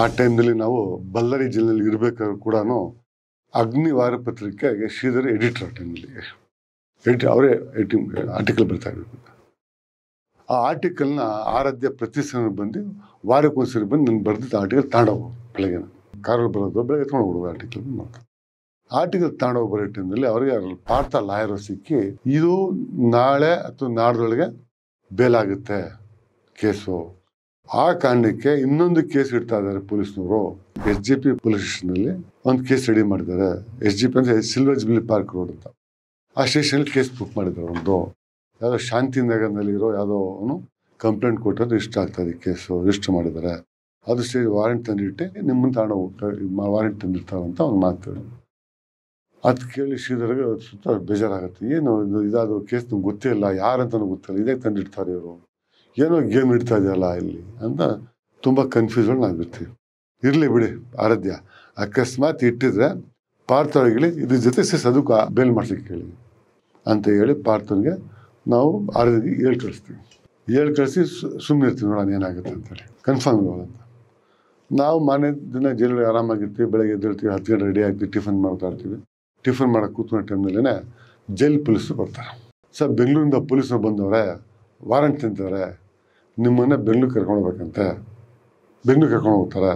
ಆ ಟೈಮ್ನಲ್ಲಿ ನಾವು ಬಳ್ಳಾರಿ ಜಿಲ್ಲೆಯಲ್ಲಿ ಇರಬೇಕಾದ್ರೂ ಕೂಡ ಅಗ್ನಿ ವಾರಪತ್ರಿಕೆಗೆ ಶ್ರೀಧರ್ ಎಡಿಟರ್ ಆ ಟೈಮ್ನಲ್ಲಿ. ಎಡಿಟರ್ ಅವರೇ ಎಡಿಟಿಂಗ್ ಆರ್ಟಿಕಲ್ ಬರ್ತಾ ಇರಬೇಕು ಆ ಆರ್ಟಿಕಲ್ನ ಆರಾಧ್ಯ ಪ್ರತಿ ಸಲ ಬಂದು ವಾರಕ್ಕೊಂದ್ಸರಿ ಬಂದು ನಾನು ಬರೆದಿದ್ದ ಆರ್ಟಿಕಲ್ ತಾಂಡವ ಬೆಳಗ್ಗೆ ಕಾರಲ್ಲಿ ಬರೋದು ಬೆಳಗ್ಗೆ ತೊಗೊಂಡು ಹೋಗೋದು ಆರ್ಟಿಕಲ್ ಮಾಡ್ತಾರೆ ಆರ್ಟಿಕಲ್ ತಗೊಂಡೋಗಿ ಬರೋ ಟೈಮಲ್ಲಿ ಅವರಿಗೆ ಅದ್ರಲ್ಲಿ ಪಾರ್ಥ ಲಾಯರು ಸಿಕ್ಕಿ, ಇದು ನಾಳೆ ಅಥವಾ ನಾಡ್ದೊಳಗೆ ಬೇಲಾಗುತ್ತೆ ಕೇಸು. ಆ ಕಾರಣಕ್ಕೆ ಇನ್ನೊಂದು ಕೇಸ್ ಇಡ್ತಾ ಇದ್ದಾರೆ ಪೊಲೀಸ್ನವರು. ಎಸ್ ಜಿ ಪಿ ಪೊಲೀಸ್ ಸ್ಟೇಷನಲ್ಲಿ ಒಂದು ಕೇಸ್ ರೆಡಿ ಮಾಡಿದ್ದಾರೆ. ಎಸ್ ಜಿ ಪಿ ಅಂದರೆ ಸಿಲ್ವರ್ ಜುಬ್ಲಿ ಪಾರ್ಕ್ ರೋಡ್ ಅಂತ. ಆ ಸ್ಟೇಷನಲ್ಲಿ ಕೇಸ್ ಬುಕ್ ಮಾಡಿದ್ದಾರೆ ಒಂದು. ಯಾವುದೋ ಶಾಂತಿನಗರ್ನಲ್ಲಿರೋ ಯಾವುದೋ ಅವನು ಕಂಪ್ಲೇಂಟ್ ಕೊಟ್ಟರೆ ರಿಜಿಸ್ಟರ್ ಆಗ್ತದೆ ಕೇಸು ರಿಜಿಸ್ಟರ್ ಮಾಡಿದ್ದಾರೆ. ಅದು ಸ್ಟೇಜ್ ವಾರೆಂಟ್ ತಂದಿಟ್ಟು, ನಿಮ್ಮನ್ನು ವಾರೆಂಟ್ ತಂದಿರ್ತಾರೆ ಅಂತ ಅವ್ನು ಮಾತಾಡಿ ಅದು ಕೇಳಿ ಶ್ರೀಧರ್ಗೆ ಸುತ್ತ ಬೇಜಾರಾಗುತ್ತೆ. ಏನು ಇದು ಇದಾದ ಕೇಸ್ ನಮ್ಗೆ ಗೊತ್ತೇ ಇಲ್ಲ, ಯಾರಂತನೂ ಗೊತ್ತಿಲ್ಲ. ಇದೇ ತಂದಿಡ್ತಾರೆ ಇವರು. ಏನೋ ಗೇಮ್ ಇಡ್ತಾ ಇದೆಯಲ್ಲ ಇಲ್ಲಿ ಅಂತ ತುಂಬ ಕನ್ಫ್ಯೂಸನ್ ಆಗಿರ್ತೀವಿ ಇರಲಿ ಬಿಡಿ, ಆರಾಧ್ಯ. ಅಕಸ್ಮಾತ್ ಇಟ್ಟಿದ್ರೆ ಪಾರ್ಥವಳಿಗೆ ಇದ್ರ ಜೊತೆ ಸೇರಿಸಿ ಅದಕ್ಕೆ ಬೇಲ್ ಮಾಡ್ಲಿಕ್ಕೆ ಕೇಳಿ. ಅಂತ ಹೇಳಿ ಪಾರ್ಥನಿಗೆ ನಾವು ಆರಾಧ್ಯ ಹೇಳಿ ಕಳಿಸ್ತೀವಿ. ಹೇಳಿ ಕಳಿಸಿ ಸುಮ್ಮನೆ ಇರ್ತೀವಿ ನೋಡೋಣ ಏನಾಗುತ್ತೆ ಅಂತೇಳಿ ಕನ್ಫರ್ಮ್ ಅಂತ ನಾವು ಮನೆ ದಿನ ಜೈಲಲ್ಲಿ ಆರಾಮಾಗಿರ್ತೀವಿ, ಬೆಳಗ್ಗೆ ಎದ್ದಿರ್ತೀವಿ ಹತ್ತು ಗಂಟೆ ರೆಡಿ ಆಗ್ತೀವಿ ಟಿಫನ್ ಮಾಡ್ತಾ ಇರ್ತೀವಿ. ಟಿಫನ್ ಮಾಡಕ್ಕೆ ಕೂತ್ಕೊಂಡ ಟೈಮ್ನಲ್ಲೇ ಜೈಲ್ ಪೊಲೀಸರು ಬರ್ತಾರೆ. ಸರ್, ಬೆಂಗಳೂರಿಂದ ಪೊಲೀಸರು ಬಂದವ್ರೆ, ವಾರಂಟ್ ತಿಂತಾರೆ ನಿಮ್ಮನ್ನ ಬೆಂಗಳೂರು ಕರ್ಕೊಂಡು ಹೋಗ್ಬೇಕಂತೆ. ಬೆಂಗಳೂರು ಕರ್ಕೊಂಡು ಹೋಗ್ತಾರೆ.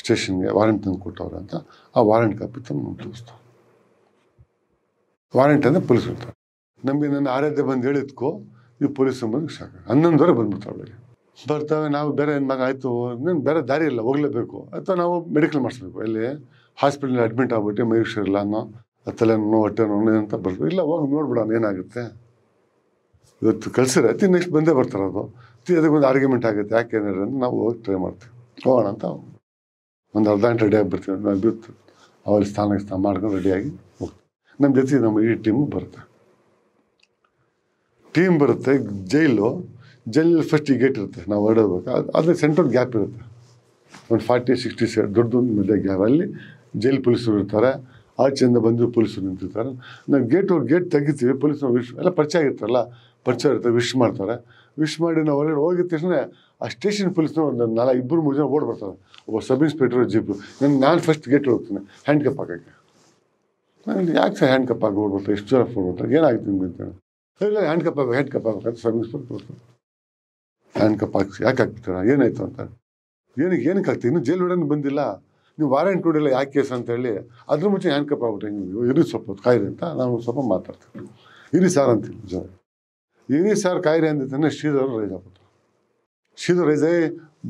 ಸ್ಟೇಷನ್ಗೆ ವಾರಂಟ್ ತಂದು ಕೊಟ್ಟವ್ರೆ ಅಂತ ಆ ವಾರಂಟ್ ಕಾಪಿ ತಂದು ನಾವು ತೋರಿಸ್ತಾರೆ. ವಾರಂಟ್ ಅಂದರೆ ಪೊಲೀಸ್ ಇರ್ತಾರೆ. ನಮಗೆ ನನ್ನ ಆರಾಧ್ಯ ಬಂದು ಹೇಳಿದ್ಕೋ, ಈ ಪೊಲೀಸ್ ಬಂದು ಸಾಕು. ಹನ್ನೊಂದುವರೆ ಬಂದ್ಬಿಡ್ತಾರೆ ಅವಳಿಗೆ ಬರ್ತಾವೆ, ನಾವು ಬೇರೆ ಏನು ಮಗ ಆಯಿತು ಬೇರೆ ದಾರಿ ಇಲ್ಲ, ಹೋಗಲೇಬೇಕು. ಅಥವಾ ನಾವು ಮೆಡಿಕಲ್ ಮಾಡಿಸ್ಬೇಕು. ಇಲ್ಲಿ ಹಾಸ್ಪಿಟ್ಲಲ್ಲಿ ಅಡ್ಮಿಟ್ ಆಗ್ಬಿಟ್ಟು ಮೈ ಹುಷಾರಿಲ್ಲ ಅನ್ನೋ ತಲೆ ನೋವು ಹೊಟ್ಟೆ ನೋವು ಅಂತ ಬರ್ಬೇಕು. ಇಲ್ಲ, ಹೋಗಿ ನೋಡ್ಬಿಡೋಣ, ಏನಾಗುತ್ತೆ? ಇವತ್ತು ಕಳ್ಸಿದ್ರೆ ಅತಿ ನೆಕ್ಸ್ಟ್ ಬಂದೇ ಬರ್ತಾರೆ ಅದು. ಅದಕ್ಕೊಂದು ಆರ್ಗ್ಯುಮೆಂಟ್ ಆಗುತ್ತೆ. ಯಾಕೆ ನಾವು ಹೋಗಿ ಟ್ರೈ ಮಾಡ್ತೀವಿ. ಹೋಗೋಣ ಅಂತ ಒಂದು ಅರ್ಧ ಗಂಟೆ ರೆಡಿ ಆಗಿಬಿಡ್ತೀವಿ ನಾವು ಬಿತ್ತು ಅವಲ್ಲಿ ಸ್ಥಾನಕ್ಕೆ ಸ್ನಾನ ಮಾಡ್ಕೊಂಡು ರೆಡಿಯಾಗಿ ಹೋಗ್ತೀವಿ. ನಮ್ಮ ಜೊತೆ ನಮ್ಮ ಇಡೀ ಟೀಮು ಬರುತ್ತೆ. ಟೀಮ್ ಬರುತ್ತೆ, ಜೈಲು ಜೈಲಲ್ಲಿ ಫಸ್ಟ್ ಈ ಗೇಟ್ ಇರುತ್ತೆ. ನಾವು ಹೊರಡಬೇಕು ಅದ್ರ ಸೆಂಟ್ರಲ್ ಗ್ಯಾಪ್ ಇರುತ್ತೆ. ಒಂದು ಫಾರ್ಟಿ ಸಿಕ್ಸ್ಟಿ ಸೆ ದೊಡ್ಡದೊಂದು ಮಧ್ಯೆ ಗ್ಯಾಪ್ ಅಲ್ಲಿ ಜೈಲ್ ಪೊಲೀಸರು ಇರ್ತಾರೆ. ಆಚೆಯಿಂದ ಬಂದು ಪೊಲೀಸರು ನಿಂತಿರ್ತಾರೆ. ನಾವು ಗೇಟ್ ಅವ್ರು ಗೇಟ್ ತೆಗಿತೀವಿ. ಪೊಲೀಸರು ಎಲ್ಲ ಪರಿಚಯ ಆಗಿರ್ತಾರಲ್ಲ. ಪರಿಚಯ ಇರ್ತಾರೆ ವಿಶ್ ಮಾಡ್ತಾರೆ. ವಿಶ್ ಮಾಡಿ ನಾವು ಹೊರಗಡೆ ಹೋಗಿದ ತಕ್ಷಣ ಆ ಸ್ಟೇಷನ್ ಪೊಲೀಸ್ನ ಒಂದು ನಾಲ್ಕು, ಇಬ್ಬರು ಮೂರು ಜನ ಓಡ್ ಬರ್ತಾರೆ. ಒಬ್ಬ ಸಬ್ ಇನ್ಸ್ಪೆಕ್ಟರ್ ಜೀಪು ನಾನು ನಾನು ಫಸ್ಟ್ ಗೇಟ್ ಹೋಗ್ತೀನಿ ಹ್ಯಾಂಡ್ ಕಪ್ ಹಾಕೋಕ್ಕೆ. ನಾನು ಯಾಕೆ ಸರ್ ಹ್ಯಾಂಡ್ ಕಪ್ ಹಾಕಿ ಓಡ್ಬರ್ತಾರೆ ಎಷ್ಟು ಜನ ಫೋನ್ ಬರ್ತಾರೆ ಏನಾಗುತ್ತೆ ನಿಮ್ಗೆ ಅಂತ ಇಲ್ಲ ಹ್ಯಾಂಡ್ ಕಪ್ ಹಾಕಿ ಹ್ಯಾಂಡ್ ಕಪ್ ಹಾಕಂತ ಸಬ್ ಇನ್ಸ್ಪೆಕ್ಟರ್ ಬರ್ತಾರೆ. ಹ್ಯಾಂಡ್ ಕಪ್ ಹಾಕಿ, ಯಾಕೆ ಹಾಕ್ತೀರಾ ಏನಾಯ್ತು ಅಂತ ಏನಕ್ಕೆ ಏನಕ್ಕೆ ಹಾಕ್ತೀವಿ ಇನ್ನೂ ಜೈಲ್ ಒಳಗೆ ಬಂದಿಲ್ಲ. ನೀವು ವಾರೆಂಟ್ ಕೊಡಿಲ್ಲ ಯಾಕೆ ಕೇಸ್ ಅಂತ ಹೇಳಿ. ಅದ್ರ ಮುಂಚೆ ಹ್ಯಾಂಡ್ ಕಪ್ ಆಗ್ಬಿಟ್ಟು ಇರಿ ಸ್ವಲ್ಪ ಕಾಯಿರಿ ಅಂತ ನಾವು ಸ್ವಲ್ಪ ಮಾತಾಡ್ತೀವಿ. ಇರಿ ಸರ್ ಅಂತೀವಿ ಜನ. ಇರಿ ಸರ್ ಕಾಯಿರಿ ಅಂದಿದ್ದಾನೆ ಶ್ರೀಧರ್ ರೈಸ್ ಆಗ್ಬಿಟ್ರು ಶ್ರೀಧರ್ ರೈಸ್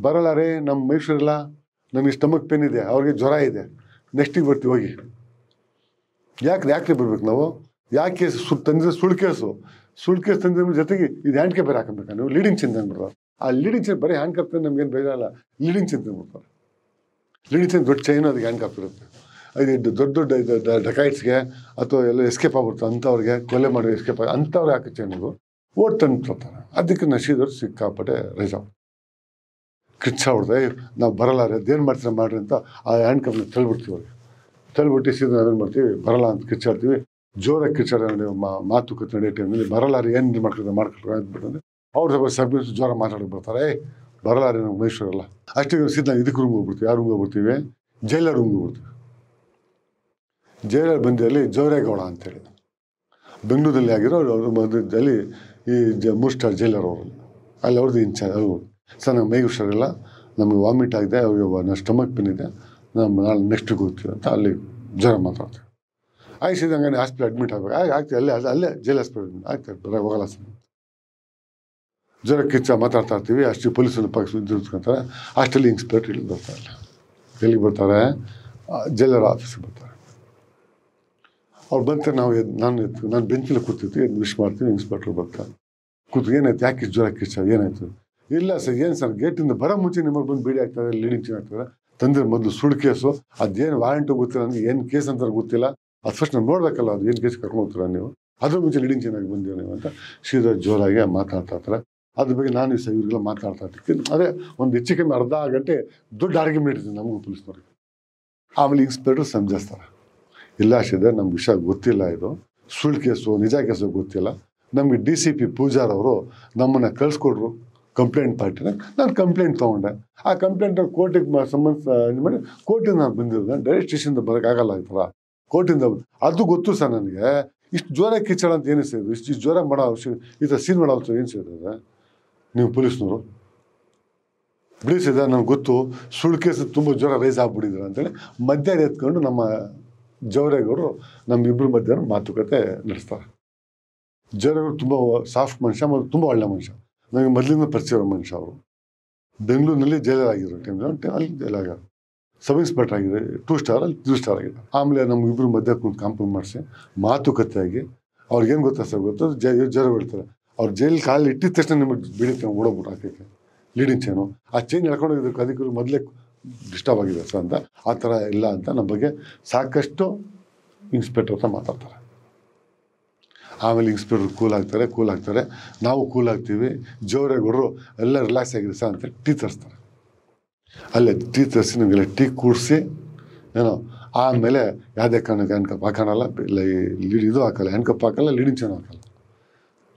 ಬರಲ್ಲ ರೇ ನಮ್ಮ ಮೈಸೂರಿಲ್ಲ ನಮಗೆ ಸ್ಟಮಕ್ ಪೇನ್ ಇದೆ, ಅವ್ರಿಗೆ ಜ್ವರ ಇದೆ ನೆಕ್ಸ್ಟಿಗೆ ಬರ್ತೀವಿ, ಹೋಗಿ. ಯಾಕೆ ಯಾಕೆ ಬರ್ಬೇಕು ನಾವು? ಯಾಕೆ ಸು ತಂದಿದ್ರೆ ಸುಳ್ಳು ಕೇಸು? ಸುಳ್ಳು ಕೇಸ್ ತಂದಿದ್ರ ಜೊತೆಗೆ ಇದು ಹ್ಯಾಂಡ್ ಕ್ಯಾಪ್ ಬೇರೆ ಹಾಕಬೇಕಾ ನೀವು? ಲೀಡಿಂಗ್ ಚಿಂತೆ ಅಂದ್ಬಿಡ್ತಾರೆ ಆ ಲೀಡಿಂಗ್ ಚೈನ್ ಬರೀ ಹ್ಯಾಂಡ್ ಕಪ್ ನಮ್ಗೇನು ಬೇಜಾರಲ್ಲ ಲೀಡಿಂಗ್ ಚಿಂತೆ ಅಂದ್ಬಿಡ್ತಾರೆ. ಲೀಡಿಂಗ್ ಚೈನ್ ದೊಡ್ಡ ಚೈನು ಅದಕ್ಕೆ ಹ್ಯಾಂಡ್ ಕಪ್ ಇರುತ್ತೆ ಇದು ದೊಡ್ಡ ದೊಡ್ಡ ಇದು ಅಥವಾ ಎಲ್ಲ ಎಸ್ಕೇಪ್ ಆಗ್ಬಿಡ್ತು ಅಂಥವ್ರಿಗೆ, ಕೊಲೆ ಮಾಡಿ ಎಸ್ಕೇಪ್ ಆಗಿ ಅಂಥವ್ರು ಹಾಕೋ ಚೈನಿಗೂ ಓಟ್ ತಂದ್ಕೊಳ್ತಾರೆ ಅದಕ್ಕೆ ನಶೀದವ್ರು ಸಿಕ್ಕಾಪಟ್ಟೆ ರೈಸ್ ಆಫ್ ಕಿಚ್ಚ ಹೊಡ್ದೆ, ನಾವು ಬರಲ್ಲ ರೀ ಅದೇನು ಮಾಡ್ತೀರಾ ಮಾಡ್ರಿ ಅಂತ ಆ ಹ್ಯಾಂಡ್ ಕಪ್ನ ತಳ್ಬಿಡ್ತೀವಿ ಅವ್ರಿಗೆ. ತಳ್ಬಿಟ್ಟು ಸೀದಾ ನಾವೇನು ಮಾಡ್ತೀವಿ, ಬರಲ್ಲ ಅಂತ ಕಿಚ್ಚಾಡ್ತೀವಿ ಜೋರಾಗಿ ಕಿಚ್ಚಾಡ ಮಾತುಕತೆ ನಡೆಯೋ ಟೈಮಲ್ಲಿ ಬರಲ್ಲ ರೀ ಏನು ಮಾಡ್ಕೊಳ್ತಾರೆ ಮಾಡ್ಕೊಳ್ತಾರೆ ಅಂದ್ಬಿಟ್ಟಂದ್ರೆ ಅವ್ರು ಸ್ವಲ್ಪ ಸರ್ವಿಸ್ ಜೋರ ಮಾತಾಡೋಕೆ ಬರ್ತಾರೆ. ಬರಲ್ಲ ರೀ ನಮ್ಗೆ ಮೈಸೂರಲ್ಲ ಅಷ್ಟೇ ಸೀದಾ ಇದಕ್ಕೆ ರೂಮ್ಗೆ ಹೋಗ್ಬಿಡ್ತೀವಿ, ಯಾರು ರೂಮ್ಗೆ ಹೋಗ್ಬಿಡ್ತೀವಿ? ಜೈಲರ್ ರೂಮ್ಗೆ ಹೋಗ್ಬಿಡ್ತೀವಿ. ಜೈಲರ್ ಬಂದಿಯಲ್ಲಿ ಜೋರೇಗೌಡ ಅಂತೇಳಿ ಬೆಂಗಳೂರಲ್ಲಿ ಆಗಿರೋ ಅವರು ಮಧ್ಯದಲ್ಲಿ ಈ ಜ ಜೈಲರ್ ಅವರು. ಅಲ್ಲಿ ಅವ್ರದ್ದು ಇನ್ಚಾರ್ಜ್ ಅವರು ಸರ್, ನಮ್ಗೆ ಮೈಗೆ ಹುಷಾರಿಲ್ಲ. ನಮಗೆ ವಾಮಿಟ್ ಆಗಿದೆ ನನ್ನ ಸ್ಟಮಕ್ ಪೇನ್ ಇದೆ. ನಮ್ಮ ನಾಳೆ ನೆಕ್ಸ್ಟ್ ಹೋಗ್ತೀವಿ ಅಂತ ಅಲ್ಲಿ ಜ್ವರ ಮಾತಾಡ್ತೀವಿ. ಆಯ್ತು ಹಂಗಾನೆ ಹಾಸ್ಪಿಟಲ್ ಅಡ್ಮಿಟ್ ಆಗಬೇಕು. ಆಗ, ಆಗ್ತೀವಿ. ಅಲ್ಲೇ ಅಲ್ಲೇ ಜೈಲ್ ಹಾಸ್ಪಿಟಲ್ ಆಗ್ತದೆ ಬರ, ಹೋಗಲ್ಲ ಸರ್. ಜ್ವರ ಕಿಚ್ಚ ಮಾತಾಡ್ತಾ ಇರ್ತೀವಿ. ಅಷ್ಟು ಪೊಲೀಸನ್ನು ಪಕ್ಷ ನಿಂತ್ಕೊಂತಾರೆ ಅಷ್ಟಲ್ಲಿ ಇನ್ಸ್ಪೆಕ್ಟರ್ ಇಲ್ಲಿ ಬರ್ತಾರೆ. ಎಲ್ಲಿಗೆ ಬರ್ತಾರೆ? ಜೈಲರ್ ಆಫೀಸಿಗೆ ಬರ್ತಾರೆ. ಅವ್ರು ಬಂತಾರೆ ನಾವು ಎದ್ದು ನಾನು ಎದ್ದು ನಾನು ಬೆಂಚಲ್ಲಿ ಎದ್ದು ವಿಶ್ ಮಾಡ್ತೀವಿ ಇನ್ಸ್ಪೆಕ್ಟ್ರ್ ಬರ್ತಾರೆ. ಕೂತು ಏನಾಯ್ತು ಯಾಕೆ ಜ್ವರ ಕಿಚ್ಚ ಏನಾಯ್ತು ಇಲ್ಲ ಸರ್, ಏನು ಸರ್? ಗೇಟಿಂದ ಬರೋ ಮುಂಚೆ ನಿಮಗೆ ಬಂದು ಬೇಡಿ ಆಗ್ತದೆ ಲೀಡಿಂಗ್ ಚೇಂಜ್ ಆಗ್ತದೆ ತಂದ್ರೆ ಮೊದಲು ಸುಳ್ಳು ಕೇಸು, ಅದೇನು ವಾರಂಟು ಗೊತ್ತಿಲ್ಲ ನನಗೆ, ಏನು ಕೇಸ್ ಅಂತ ಗೊತ್ತಿಲ್ಲ. ಅದು ಫಸ್ಟ್ ನಾನು ನೋಡ್ಬೇಕಲ್ಲ, ಅದು ಏನು ಕೇಸ್ ಕರ್ಕೊಂಡು ಹೋಗ್ತೀರಾ ನೀವು? ಅದ್ರ ಮುಂಚೆ ಲೀಡಿಂಗ್ ಚೆನ್ನಾಗಿ ಬಂದೀವಿ ನೀವು ಅಂತ ಸೀದಾ ಜೋರಾಗಿ ಮಾತಾಡ್ತಾ ಇರ್ತಾರೆ. ಅದ್ರ ಬಗ್ಗೆ ನಾನು ಸಹ ಇವ್ರಿಗೆಲ್ಲ ಮಾತಾಡ್ತಾ ಇರ್ತೀನಿ. ಅದೇ ಒಂದು ಹೆಚ್ಚು ಕಮ್ಮಿ ಅರ್ಧ ಗಂಟೆ ದೊಡ್ಡ ಆರ್ಗ್ಯುಮೆಂಟ್ ಇದೆ ನಮಗೂ ಪೊಲೀಸ್ನವ್ರಿಗೆ. ಆಮೇಲೆ ಇನ್ಸ್ಪೆಕ್ಟರ್ ಸಂಜಾಯಿಸ್ತಾರೆ. ಇಲ್ಲ ಶಿದೆ ನಮ್ಗೆ ವಿಷಯ ಗೊತ್ತಿಲ್ಲ ಇದು. ಸುಳ್ಳು ಕೇಸು, ನಿಜ ಕೇಸು ಗೊತ್ತಿಲ್ಲ. ನಮಗೆ ಡಿ ಸಿ ಪಿ ಪೂಜಾರ್ ಅವರು ನಮ್ಮನ್ನು ಕಳಿಸ್ಕೊಡ್ರು ಕಂಪ್ಲೇಂಟ್ ಪಾರ್ಟಿನ. ನಾನು ಕಂಪ್ಲೇಂಟ್ ತೊಗೊಂಡೆ. ಆ ಕಂಪ್ಲೇಂಟ್ ಕೋರ್ಟಿಗೆ ಸಂಬಂಧ ಮಾಡಿ ಕೋರ್ಟಿಂದ ನಾನು ಬಂದಿದ್ದೆ ಡೈರೆಕ್ಟ್ ಸ್ಟೇಷನ್ದ ಬರೋಕ್ಕಾಗಲ್ಲ ಈ ಥರ. ಕೋರ್ಟಿಂದ ಅದು ಗೊತ್ತು ಸರ್ ನನಗೆ. ಇಷ್ಟು ಜ್ವರ ಕಿಚ್ಚಳ ಅಂತ ಏನು ಸೇರಿದ್ರು ಇಷ್ಟು ಜ್ವರ ಮಾಡೋ ಅವಶ್ಯ ಈ ಥರ ಸೀನ್ ಮಾಡೋ ಅವಶ್ಯ ಏನು ಸೇರಿದ್ರೆ ನೀವು ಪೊಲೀಸ್ನವರು. ಬಿಡಿಸಿದ ನನಗೆ ಗೊತ್ತು. ಸುಳ್ಳು ಕೇಸ್ ತುಂಬ ಜ್ವರ ರೈಸ್ ಆಗ್ಬಿಟ್ಟಿದ್ರು ಅಂತೇಳಿ ಮಧ್ಯಾಹ್ನ ಎತ್ಕೊಂಡು ನಮ್ಮ ಜವರೇಗೌಡರು ನಮ್ಮಿಬ್ಬರು ಮಧ್ಯಾಹ್ನ ಮಾತುಕತೆ ನಡೆಸ್ತಾರೆ. ಜವರೇಗೌಡರು ತುಂಬ ಸಾಫ್ಟ್ ಮನುಷ್ಯ ಮತ್ತು ತುಂಬ ಒಳ್ಳೆ ಮನುಷ್ಯ. ನನಗೆ ಮೊದಲಿಂದ ಪರಿಚಯ ಮನುಷ್ಯ ಅವರು. ಬೆಂಗಳೂರಿನಲ್ಲಿ ಜೈಲರ್ ಆಗಿರೋ ಟೈಮ್ ಅಲ್ಲಿ ಜೈಲಾಗ ಸಬ್ ಇನ್ಸ್ಪೆಕ್ಟರ್ ಆಗಿದೆ. ಟೂ ಸ್ಟಾರ್ ಅಲ್ಲಿ ತ್ರೀ ಸ್ಟಾರ್ ಆಗಿದೆ. ಆಮೇಲೆ ನಮಗಿಬ್ರು ಮಧ್ಯ ಕುಂತು ಕಾಂಪೌಂಡ್ ಮಾಡಿಸಿ ಮಾತುಕತೆಯಾಗಿ ಅವ್ರಿಗೇನು ಗೊತ್ತಾ ಸರ್ ಗೊತ್ತು? ಜೈ ಜ್ವರ ಬಿಡ್ತಾರೆ ಅವ್ರು ಜೈಲ್ ಕಾಲು ಇಟ್ಟಿದ ತಕ್ಷಣ ನಿಮಗೆ ಬೀಳುತ್ತೆ ಓಡೋಗ್ಬಿಟ್ಟು ಹಾಕಕ್ಕೆ ಲೀಡಿಂಗ್ ಚೈನು. ಆ ಚೈನ್ ಎಳ್ಕೊಂಡೋಗಿದ್ದಕ್ಕೆ ಅದಕ್ಕೆ ಮೊದಲೇ ಡಿಸ್ಟರ್ಬ್ ಆಗಿದೆ ಸರ್ ಅಂತ. ಆ ಥರ ಇಲ್ಲ ಅಂತ ನಮ್ಮ ಬಗ್ಗೆ ಸಾಕಷ್ಟು ಇನ್ಸ್ಪೆಕ್ಟರ್ ಹತ್ರ ಮಾತಾಡ್ತಾರೆ. ಆಮೇಲೆ ಇನ್ಸ್ಪೆಕ್ಟರ್ ಕೂಲ್ ಆಗ್ತಾರೆ ಕೂಲ್ ಆಗ್ತಾರೆ. ನಾವು ಕೂಲ್ ಆಗ್ತೀವಿ. ಜೋರೇಗೌಡರು ಎಲ್ಲ ರಿಲ್ಯಾಕ್ಸ್ ಆಗಿದೆ ಸರ್ ಅಂತ ಟೀ ತರಿಸ್ತಾರೆ. ಅಲ್ಲೇ ಟೀ ತರಿಸಿ ನಮಗೆಲ್ಲ ಟೀ ಕೂಡಿಸಿ, ಏನೋ ಆಮೇಲೆ ಯಾವುದೇ ಕಾರಣಕ್ಕೆ ಹ್ಯಾಂಡ್ಕಪ್ ಹಾಕೋಣಲ್ಲ ಲೀಡ್ ಇದು ಹಾಕಲ್ಲ ಹ್ಯಾಂಡ್ ಕಪ್ ಹಾಕಲ್ಲ ಲೀಡಿಂಗ್ ಚೈನ್ ಹಾಕಲ್ಲ.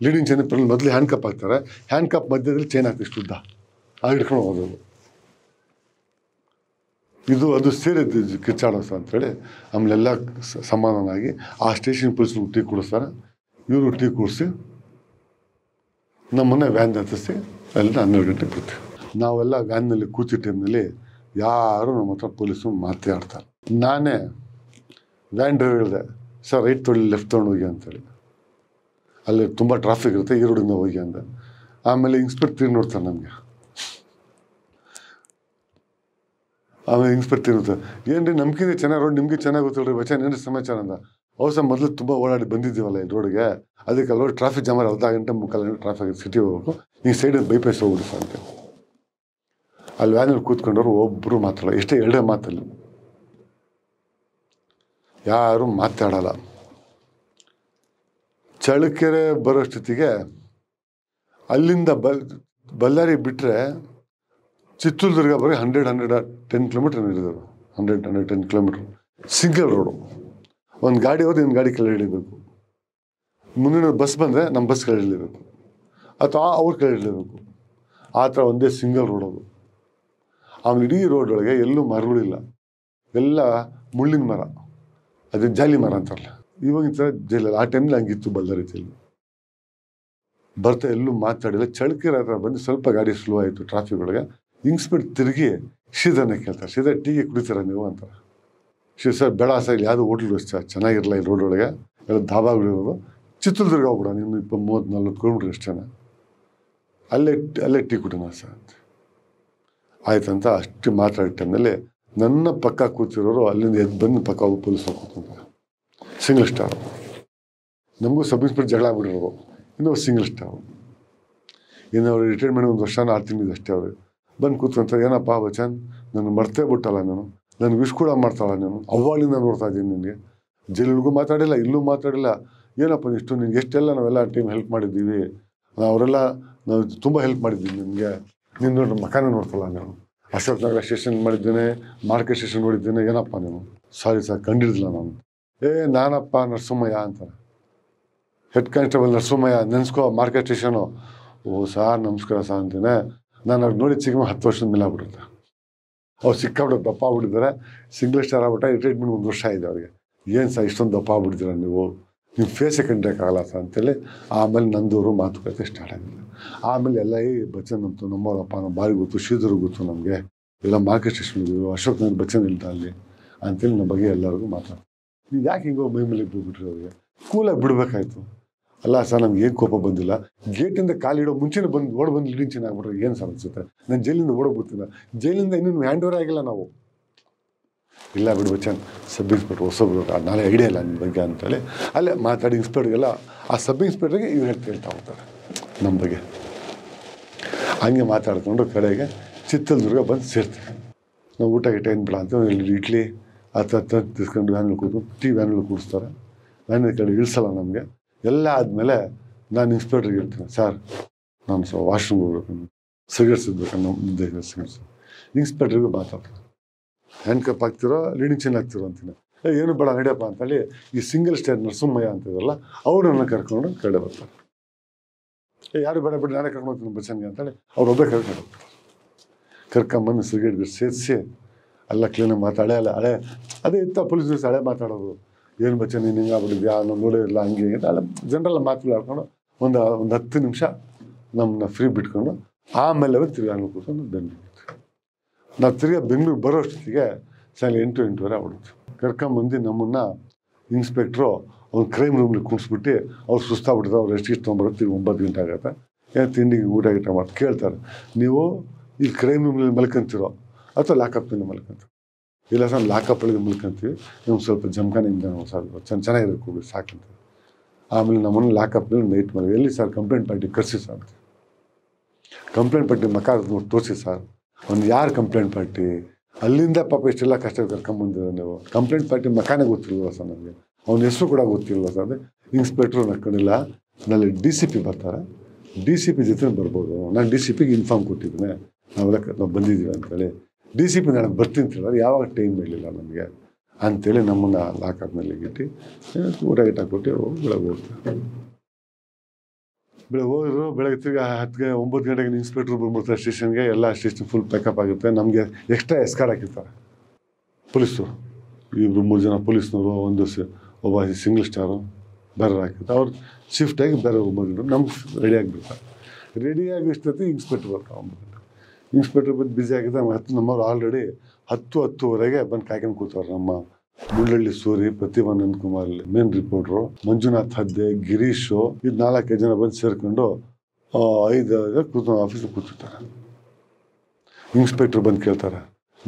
ಲೀಡಿಂಗ್ ಚೈನ್ ಮೊದಲು ಹ್ಯಾಂಡ್ ಕಪ್ ಹಾಕ್ತಾರೆ. ಹ್ಯಾಂಡ್ ಕಪ್ ಮಧ್ಯದಲ್ಲಿ ಚೈನ್ ಹಾಕಿ ಶುದ್ಧ ಅದು ಹಿಡ್ಕೊಂಡು ಹೋಗೋದು. ಇದು ಅದು ಸೇರಿದ್ದು ಕಿಚ್ಚಾಡೋ ಸರ್ ಅಂತೇಳಿ ಆಮೇಲೆಲ್ಲ ಸಮಾಧಾನ ಆಗಿ ಆ ಸ್ಟೇಷನ್ ಪೊಲೀಸ್ ಟೀ ಕುಡಿಸ್ತಾರೆ. ಇವರು ಟೀ ಕೂರಿಸಿ ನಮ್ಮನ್ನ ವ್ಯಾನ್ ಹತ್ತಿಸಿ ಅಲ್ಲಿಂದ ಹನ್ನೆರಡು ಗಂಟೆಗೆ ಬರ್ತೀವಿ. ನಾವೆಲ್ಲ ವ್ಯಾನ್ನಲ್ಲಿ ಕೂತಿ ಟೈಮ್ನಲ್ಲಿ ಯಾರು ನಮ್ಮ ಹತ್ರ ಪೊಲೀಸು ಮಾತಾಡ್ತಾರೆ ನಾನೇ ವ್ಯಾನ್ ಡ್ರೈವರ್ ಹೇಳಿದೆ ಸರ್ ರೈಟ್ ತೊಳಿ ಲೆಫ್ಟ್ ತೊಗೊಂಡು ಹೋಗಿ ಅಂತೇಳಿ. ಅಲ್ಲಿ ತುಂಬ ಟ್ರಾಫಿಕ್ ಇರುತ್ತೆ, ಈ ರೋಡಿಂದ ಹೋಗಿ ಅಂದೆ. ಆಮೇಲೆ ಇನ್ಸ್ಪೆಕ್ಟರ್ ನೋಡ್ತಾರೆ ನಮಗೆ? ಆಮೇಲೆ ಇನ್ಸ್ಪೆಕ್ಟರ್ ನೋಡ್ತಾರೆ? ಏನು ರೀ ನಮ್ಗಿಂತ ಚೆನ್ನಾಗಿ ರೋಡ್ ನಿಮಗೆ ಚೆನ್ನಾಗಿ ಗೊತ್ತಿಲ್ಲ ರೀ ಬಚ್ಚನ್ ಏನು ಸಮಾಚಾರ ಅಂದ. ಅವಸ ಮೊದಲು ತುಂಬ ಓಡಾಡಿ ಬಂದಿದ್ದೀವಲ್ಲ ಈ ರೋಡ್ಗೆ ಅದಕ್ಕೆ ಅಲ್ಲಿ ಟ್ರಾಫಿಕ್ ಜಾಮರ್ ಅರ್ಧ ಗಂಟೆ ಮುಕ್ಕಾಲು ಗಂಟೆ ಟ್ರಾಫಿಕ್ ಸಿಟಿ ಹೋಗ್ಬೇಕು ಈ ಸೈಡ್ ಬೈಪಾಸ್ ಹೋಗ್ಬಿಡಿ ಸರ್ ಅಂತ ಅಲ್ಲಿ ವ್ಯಾನಲ್ಲಿ ಕೂತ್ಕೊಂಡವ್ರು ಒಬ್ಬರು ಮಾತಾಡಲ್ಲ ಎಷ್ಟೇ ಎರಡೇ ಮಾತಲ್ಲಿ ಯಾರು ಮಾತಾಡಲ್ಲ ಚಳ್ಳಕೆರೆ ಬರೋ ಸ್ಥಿತಿಗೆ ಅಲ್ಲಿಂದ ಬಲ್ ಬಳ್ಳಾರಿ ಬಿಟ್ಟರೆ ಚಿತ್ರದುರ್ಗ ಬರೋ ಹಂಡ್ರೆಡ್ ಹಂಡ್ರೆಡ್ ಟೆನ್ ಕಿಲೋಮೀಟ್ರ್ ಇದ್ದರು hundred hundred ten kilometre single road ಒಂದು ಗಾಡಿ ಹೋದ್ರೆ ಇನ್ನು ಗಾಡಿ ಕೆಳಗೆ ಇಳಿಬೇಕು. ಮುಂದಿನ ಬಸ್ ಬಂದರೆ ನಮ್ಮ ಬಸ್ ಕೆಳಗೆ ಇಳಿಬೇಕು. ಅಥವಾ ಅವ್ರ ಕೆಳಗೆ ಇಳಿಬೇಕು. ಆ ಥರ ಒಂದೇ ಸಿಂಗಲ್ ರೋಡ್ ಅದು. ಆಮೇಲೆ ಇಡೀ ರೋಡ್ ಒಳಗೆ ಎಲ್ಲೂ ಮರಗಳಿಲ್ಲ ಎಲ್ಲ ಮುಳ್ಳಿನ ಮರ. ಅದೇ ಜಾಲಿ ಮರ ಅಂತಾರಲ್ಲ. ಇವಾಗ ಈ ಥರ ಜೈಲಲ್ಲಿ ಆ ಟೈಮಲ್ಲಿ ಹಂಗಿತ್ತು ಬಲ್ಲ ರೀತಿಯಲ್ಲಿ ಬರ್ತಾ ಎಲ್ಲೂ ಮಾತಾಡಿಲ್ಲ. ಚಳಕಿರ ಹತ್ರ ಬಂದು ಸ್ವಲ್ಪ ಗಾಡಿ ಸ್ಲೋ ಆಯಿತು ಟ್ರಾಫಿಕ್ ಒಳಗೆ. ಸ್ಪೀಡ್ ತಿರುಗಿ ಶ್ರೀಧರನೇ ಕೇಳ್ತಾರೆ ಶ್ರೀಧರ್ ಟೀಗೆ ಕುಡಿತೀರ ನೀವು ಅಂತಾರೆ. ಶ್ರೀ ಸರ್ ಬೇಡ ಸರ್, ಇಲ್ಲಿ ಯಾವುದು ಹೋಟ್ಲು ಚೆನ್ನಾಗಿರಲ್ಲ ಈ ರೋಡ್ ಒಳಗೆ? ಎಲ್ಲ ಧಾಬಾಗಳಿರೋದು ಚಿತ್ರದುರ್ಗ ಹೋಗ್ಬಿಡ ನೀನು ಇಪ್ಪ ಮೂವತ್ತು ನಲ್ವತ್ತು ಕಿಲೋಮೀಟ್ರ್ ಅಷ್ಟೇ ಅಲ್ಲೇ ಅಲ್ಲೇ ಟೀ ಕುಟುಂಬ ಸರ್ ಆಯ್ತಂತ ಅಷ್ಟು ಮಾತಾಡಿದ ನನ್ನ ಪಕ್ಕ ಕೂತಿರೋರು ಅಲ್ಲಿಂದ ಎದ್ದು ಬಂದು ಪಕ್ಕ ಹೋಗಿ ಪೊಲೀಸ್ ಕೂತ್ಕೊಂತಾರೆ ಸಿಂಗಲ್ ಸ್ಟಾರ್ ನಮಗೂ ಸಬ್ ಇನ್ಸ್ಪೆಕ್ಟರ್ ಜಗಳ ಆಗ್ಬಿಟ್ಟಿರೋರು ಇನ್ನೊಬ್ಬ ಸಿಂಗಲ್ ಸ್ಟಾರ್ ಇನ್ನು ಅವ್ರು ರಿಟೈರ್ಮೆಂಟ್ ಒಂದು ವರ್ಷ ಆರು ತಿಂಗಳಿದೆ ಅಷ್ಟೇ ಅವ್ರಿಗೆ ಬಂದು ಕೂತ್ಕೊಂತಾರೆ, ಏನಪ್ಪ ಬಚನ್ ನಾನು ಮರ್ತೇ ಬಿಟ್ಟಲ್ಲ ನಾನು. ನನಗೆ ವಿಶ್ ಕೂಡ ಮಾಡ್ತಾಳ ನೀನು. ಅವ್ವಾಳಿಂದ ನೋಡ್ತಾ ಇದ್ದೀನಿ ನಿನಗೆ. ಜೈಲಿಗೂ ಮಾತಾಡಿಲ್ಲ, ಇಲ್ಲೂ ಮಾತಾಡಿಲ್ಲ. ಏನಪ್ಪ ಇಷ್ಟು ನಿನ್ಗೆ ಎಷ್ಟೆಲ್ಲ ನಾವೆಲ್ಲ ಟೀಮ್ ಹೆಲ್ಪ್ ಮಾಡಿದ್ದೀವಿ? ಅವರೆಲ್ಲ ನಾವು ತುಂಬ ಹೆಲ್ಪ್ ಮಾಡಿದ್ದೀನಿ ನಿನಗೆ. ನೀನು ನೋಡಿ, ಮಕಾನ ನೋಡ್ತಲ್ಲ ನಾನು. ಅಶೋಕ್ ನಗರ ಸ್ಟೇಷನ್ ಮಾಡಿದ್ದೇನೆ, ಮಾರ್ಕೆಟ್ ಸ್ಟೇಷನ್ ನೋಡಿದ್ದೇನೆ. ಏನಪ್ಪ ನೀನು? ಸಾರಿ ಸರ್, ಕಂಡಿರಲಿಲ್ಲ ನಾನು. ಏ, ನಾನಪ್ಪ ನರಸಿಂಹಯ್ಯ ಅಂತ ಹೆಡ್ ಕಾನ್ಸ್ಟೇಬಲ್ ನರಸಿಂಹಯ್ಯ, ನೆನೆಸ್ಕೋ ಮಾರ್ಕೆಟ್ ಸ್ಟೇಷನು ಓ, ಸಾರ್, ನಮಸ್ಕಾರ ಸರ್ ಅಂತೀನಿ. ನಾನು ಅವ್ರು ನೋಡಿ ಸಿಗಮ ಹತ್ತು ವರ್ಷದ ಮೇಲೆ ಆಗ್ಬಿಡುತ್ತೆ. ಅವ್ರು ಸಿಕ್ಕಾಬಿಟ್ಟು ದಪ್ಪ ಆಗ್ಬಿಟ್ಟಿದ್ದಾರೆ. ಸಿಂಗಲ್ ಸ್ಟಾರ್ ಆಗ್ಬಿಟ್ಟ ಟ್ರೀಟ್ಮೆಂಟ್ ಒಂದು ವರ್ಷ ಇದೆ ಅವ್ರಿಗೆ. ಏನು ಸರ್ ಇಷ್ಟೊಂದು ದಪ್ಪ ಆಗ್ಬಿಡ್ತೀರ ನೀವು? ನಿಮ್ಮ ಫೇಸೇ ಆಗಲ್ಲ ಸರ್ ಅಂತೇಳಿ ಆಮೇಲೆ ನಂದೂರು ಮಾತುಕತೆ ಸ್ಟಾರ್ಟ್ ಆಗಿದೆ. ಆಮೇಲೆ ಎಲ್ಲ ಈ ಬಚ್ಚನ್ ಅಂತು ನಮ್ಮವರಪ್ಪ ನಮ್ಮ ಬಾರಿ ಗೊತ್ತು, ಶ್ರೀಧರ್ ಗೊತ್ತು ನಮಗೆ. ಎಲ್ಲ ಮಾರ್ಕೆಟ್ ಸ್ಟೇಷನ್ ಅಶೋಕ್ ನಗರ್ ಬಚ್ಚನ್ ಇಲ್ದ ಅಲ್ಲಿ ಅಂತೇಳಿ ನಮ್ಮ ಬಗ್ಗೆ ಎಲ್ಲರಿಗೂ ಮಾತಾಡ್ತೀವಿ ನೀವು ಯಾಕೆ ಹಿಂಗೋ ಮೈ ಮೇಲೆ ಬಿಟ್ಬಿಟ್ರಿ ಅವ್ರಿಗೆ? ಕೂಲಾಗಿ ಬಿಡಬೇಕಾಯ್ತು. ಅಲ್ಲ ಸರ್, ನಮ್ಗೆ ಏನು ಕೋಪ ಬಂದಿಲ್ಲ. ಗೇಟಿಂದ ಕಾಲಿಡೋ ಮುಂಚೆನೇ ಬಂದು, ಓಡ್ ಬಂದು ಲಿಂಚಿನ ಚೆನ್ನಾಗ್ಬಿಟ್ರೆ ಏನು ಸರ್ ಅನ್ಸುತ್ತೆ? ನಾನು ಜೈಲಿಂದ ಓಡೋಗ್ಬಿಡ್ತೀನಿ. ಜೈಲಿಂದ ಇನ್ನೂ ಹ್ಯಾಂಡ್ ಓವರ್ ಆಗಿಲ್ಲ ನಾವು. ಇಲ್ಲ ಬಿಡು ಬಚ್ಚನ್ ಸಬ್ ಇನ್ಸ್ಪೆಕ್ಟರ್ ಹೊಸಬ್ರು ನಾಳೆ ಐಡಿಯಾ ಇಲ್ಲ ನಿಮ್ಮ ಬಗ್ಗೆ ಅಂತೇಳಿ ಅಲ್ಲೇ ಮಾತಾಡಿ ಇನ್ಸ್ಪೆಕ್ಟರ್ಗೆಲ್ಲ ಆ ಸಬ್ ಇನ್ಸ್ಪೆಕ್ಟರ್ಗೆ ಇವ್ರು ಹೇಳ್ತಾ ಹೇಳ್ತಾ ಹೋಗ್ತಾರೆ ನಮ್ಮ ಬಗ್ಗೆ. ಹಂಗೆ ಮಾತಾಡ್ಕೊಂಡು ಕಡೆಗೆ ಚಿತ್ರದುರ್ಗ ಬಂದು ಸೇರ್ತೀವಿ ನಾವು ಊಟ ಗಿಟ್ಟ ಏನು ಬಿಡ ಅಂತ ಇಲ್ಲಿ ಇಡ್ಲಿ ಹತ್ತು ಹತ್ತು ತಿಸ್ಕೊಂಡು ವ್ಯಾನಲ್ಲಿ ಕೂತು ಟಿ ವ್ಯಾನಲ್ಲಿ ಕೂಡಿಸ್ತಾರೆ. ವ್ಯಾನ್ ಕಡೆ ಇಳಿಸಲ್ಲ ನಮಗೆ. ಎಲ್ಲ ಆದಮೇಲೆ ನಾನು ಇನ್ಸ್ಪೆಕ್ಟ್ರಿಗೆ ಹೇಳ್ತೀನಿ ಸರ್ ನಾನು ಸೊ ವಾಶ್ರೂಮ್ ಹೋಗ್ಬೇಕನ್ನು ಸಿಗರೇಟ್ಸ್ ಇದ್ಬೇಕು ನಮ್ಮ ಸಿಗರೇಟ್ಸ್ ಇನ್ಸ್ಪೆಕ್ಟ್ರಿಗೂ ಮಾತಾಡ್ತೀನಿ ಹ್ಯಾಂಡ್ ಕಪ್ ಲೀಡಿಂಗ್ ಚೈನ್ ಹಾಕ್ತಿರೋ ಅಂತೀನಿ. ಏನು ಬೇಡ, ನಡೆಯಪ್ಪ ಅಂತೇಳಿ ಈ ಸಿಂಗಲ್ ಸ್ಟೇರ್ ನರಸಿಂಹಯ್ಯ ಅವ್ರು ನನ್ನ ಕರ್ಕೊಂಡು ಕಡೆ ಬರ್ತಾರೆ. ಯಾರು ಬೇಡ, ಬಿಡಿ, ನಾನೇ ಕರ್ಕೊಂಡು ಹೋಗ್ತೀನಿ ಬಚ್ಚನ್ಗೆ ಅಂತೇಳಿ ಅವ್ರು ಒಬ್ಬ ಕರ್ಕೊಂಡು ಹೋಗ್ತಾರೆ. ಕರ್ಕೊಂಬಂದು ಸಿಗರೇಟ್ ಸೇರಿಸಿ ಅಲ್ಲ ಕ್ಲೀನಾಗಿ ಮಾತಾಡೇ, ಅಲ್ಲ ಹಳೆ ಅದೇ ಇತ್ತ ಪೊಲೀಸ್ ಹಳೆ ಮಾತಾಡೋದು. ಏನು ಬಚ್ಚ ನೀನು ಹಿಂಗೆ ಆಗ್ಬಿಟ್ಟಿದ್ಯಾ ನಾನು ನೋಡಿರಲಿಲ್ಲ ಹಂಗೆ ಹಿಂಗೆ. ಅಲ್ಲ ಜನರಲ್ಲ ಆಡ್ಕೊಂಡು ಒಂದು ಒಂದು ಹತ್ತು ನಿಮಿಷ ನಮ್ಮನ್ನ ಫ್ರೀ ಬಿಟ್ಕೊಂಡು ಆಮೇಲೆ ಅವ್ರು ತಿರ್ಗಿ ಹಂಗೆ ಕೂತ್ಕೊಂಡು ಬೆಂಗ್ಳೂರು ನಾವು ತಿರ್ಗಿ ಬೆಂಗಳೂರು ಬರೋ ಅಷ್ಟೊತ್ತಿಗೆ ಸಾಯಂಕಾಲ ಎಂಟು, ಎಂಟುವರೆ ಆಗ್ಬಿಡುತ್ತೆ. ಕರ್ಕೊಂಬಂದು ನಮ್ಮನ್ನು ಇನ್ಸ್ಪೆಕ್ಟ್ರು ಅವ್ನು ಕ್ರೈಮ್ ರೂಮ್ಲಿ ಕುಣಿಸ್ಬಿಟ್ಟು ಅವ್ರು ಸುಸ್ತಾಗ್ಬಿಡ್ತಾರೆ, ಅವ್ರು ಎಷ್ಟು ಇಷ್ಟು ಒಂಬತ್ತು ಗಂಟೆ ಆಗುತ್ತೆ. ಏನು ತಿಂಡಿಗೆ ಊಟ ಗೀಟ ಮಾಡಿ ಕೇಳ್ತಾರೆ. ನೀವು ಈ ಕ್ರೈಮ್ ರೂಮ್ನಲ್ಲಿ ಮಲ್ಕೊಂತಿರೋ ಅಥವಾ ಲಾಕಪ್ನಲ್ಲಿ ಮಲ್ಕೊಂತೀರೋ? ಇಲ್ಲ ಸರ್ ಲಾಕಪ್ಪಳಿಗೆ ಮುಳ್ಕೊಂತೀವಿ ನೀವು ಸ್ವಲ್ಪ ಜಮಖಾನೆಯಿಂದ ನಾವು ಸ್ವಲ್ಪ ಚೆನ್ನ ಚೆನ್ನಾಗಿರಬೇಕು ಸಾಕಂತ ಆಮೇಲೆ ನಮ್ಮನ್ನು ಲಾಕಪ್ನಲ್ಲಿ ನೈಟ್ ಮಾಡಿ. ಎಲ್ಲಿ ಸರ್ ಕಂಪ್ಲೇಂಟ್ ಪಾರ್ಟಿ ಕಳಿಸಿ ಸರ್ ಅಂತ. ಕಂಪ್ಲೇಂಟ್ ಪಟ್ಟಿ ಮಕ್ಕ ನೋಡಿ ತೋರಿಸಿ ಸರ್. ಒಂದು ಯಾರು ಕಂಪ್ಲೇಂಟ್ ಪಾರ್ಟಿ ಅಲ್ಲಿಂದ ಪಾಪ ಇಷ್ಟೆಲ್ಲ ಕಷ್ಟ ಕರ್ಕೊಂಬಂದಿರೋ ನೀವು. ಕಂಪ್ಲೇಂಟ್ ಪಾರ್ಟಿ ಮಕಾನೇ ಗೊತ್ತಿಲ್ವ ಸರ್ ನನಗೆ ಅವ್ನ ಹೆಸರು ಕೂಡ ಗೊತ್ತಿಲ್ಲ ಸರ್. ಅದೇ ಇನ್ಸ್ಪೆಕ್ಟ್ರು ನಕ್ಕೊಂಡಿಲ್ಲ ನಲ್ಲಿ ಡಿ ಸಿ ಪಿ ಬರ್ತಾರೆ. ಡಿ ಸಿ ಪಿ ಜೊತೆ ಬರ್ಬೋದು. ನಾನು ಡಿ ಸಿ ಪಿಗೆ ಇನ್ಫಾರ್ಮ್ ಕೊಟ್ಟಿದ್ದೇನೆ. ನಾವೆಲ್ಲ ನಾವು ಬಂದಿದ್ದೀವಿ ಅಂತೇಳಿ. ಡಿ ಸಿ ಪಿ ನಾನು ಬರ್ತೀನಿ ಹೇಳಿದ್ರೆ ಯಾವಾಗ ಟೈಮ್ ಇರಲಿಲ್ಲ ನಮಗೆ ಅಂಥೇಳಿ ನಮ್ಮನ್ನು ಲಾಕಪ್ನಲ್ಲಿ ಊಟ ಗೀಟ ಕೊಟ್ಟು ಬೆಳಗ್ಗೆ ಹೋಗ್ತಾರೆ ಬೆಳಗ್ಗೆ ಹೋಗಿದ್ರು ಬೆಳಗ್ಗೆ ತಿರ್ಗಿ ಹತ್ತಿಗೆ ಒಂಬತ್ತು ಗಂಟೆಗೆ ಇನ್ಸ್ಪೆಕ್ಟ್ರ್ ಬಂದ್ಬಿಡ್ತಾರೆ ಸ್ಟೇಷನ್ಗೆ ಎಲ್ಲ ಸ್ಟೇಷನ್ ಫುಲ್ ಪ್ಯಾಕಪ್ ಆಗುತ್ತೆ. ನಮಗೆ ಎಕ್ಸ್ಟ್ರಾ ಎಸ್ಕಾರ್ಡ್ ಹಾಕಿರ್ತಾರೆ. ಪೊಲೀಸರು. ಇಬ್ಬರು ಮೂರು ಜನ ಪೊಲೀಸ್ನವರು, ಒಂದು ಒಬ್ಬ ಸಿಂಗಲ್ ಸ್ಟಾರು ಬೇರೆ ಹಾಕಿರ್ತಾರೆ. ಅವ್ರು ಶಿಫ್ಟಾಗಿ ಬೇರೆ ಗಂಟೆ ನಮ್ಗೆ ರೆಡಿ ಆಗಿಬಿಡ್ತಾರೆ. ರೆಡಿಯಾಗಿ ಇಷ್ಟೊತ್ತಿಗೆ ಇನ್ಸ್ಪೆಕ್ಟ್ರ್ ಬರ್ತಾರೆ ಒಂಬತ್ತು ಗಂಟೆ ಇನ್ಸ್ಪೆಕ್ಟ್ರ್ ಬಂದು ಬ್ಯುಸಿ ಆಗಿದೆ ನಮ್ಮ ಹತ್ತು, ನಮ್ಮವ್ರು ಆಲ್ರೆಡಿ ಹತ್ತು, ಹತ್ತುವರೆಗೆ ಬಂದು ಕಾಯ್ಕೊಂಡು ಕೂತವ್ರು ನಮ್ಮ ಮುಳ್ಳಳ್ಳಿ ಸೂರಿ, ಪ್ರತಿಭಾ ನಂದಕುಮಾರ್ ಮೇನ್ ರಿಪೋರ್ಟ್ರು ಮಂಜುನಾಥ್ ಹದ್ದೆ, ಗಿರೀಶು, ಇದು ನಾಲ್ಕೈದು ಜನ ಬಂದು ಸೇರ್ಕೊಂಡು ಐದು ಕೂತು ಆಫೀಸಿಗೆ ಕೂತಿರ್ತಾರೆ ಇನ್ಸ್ಪೆಕ್ಟ್ರ್ ಬಂದು ಕೇಳ್ತಾರೆ,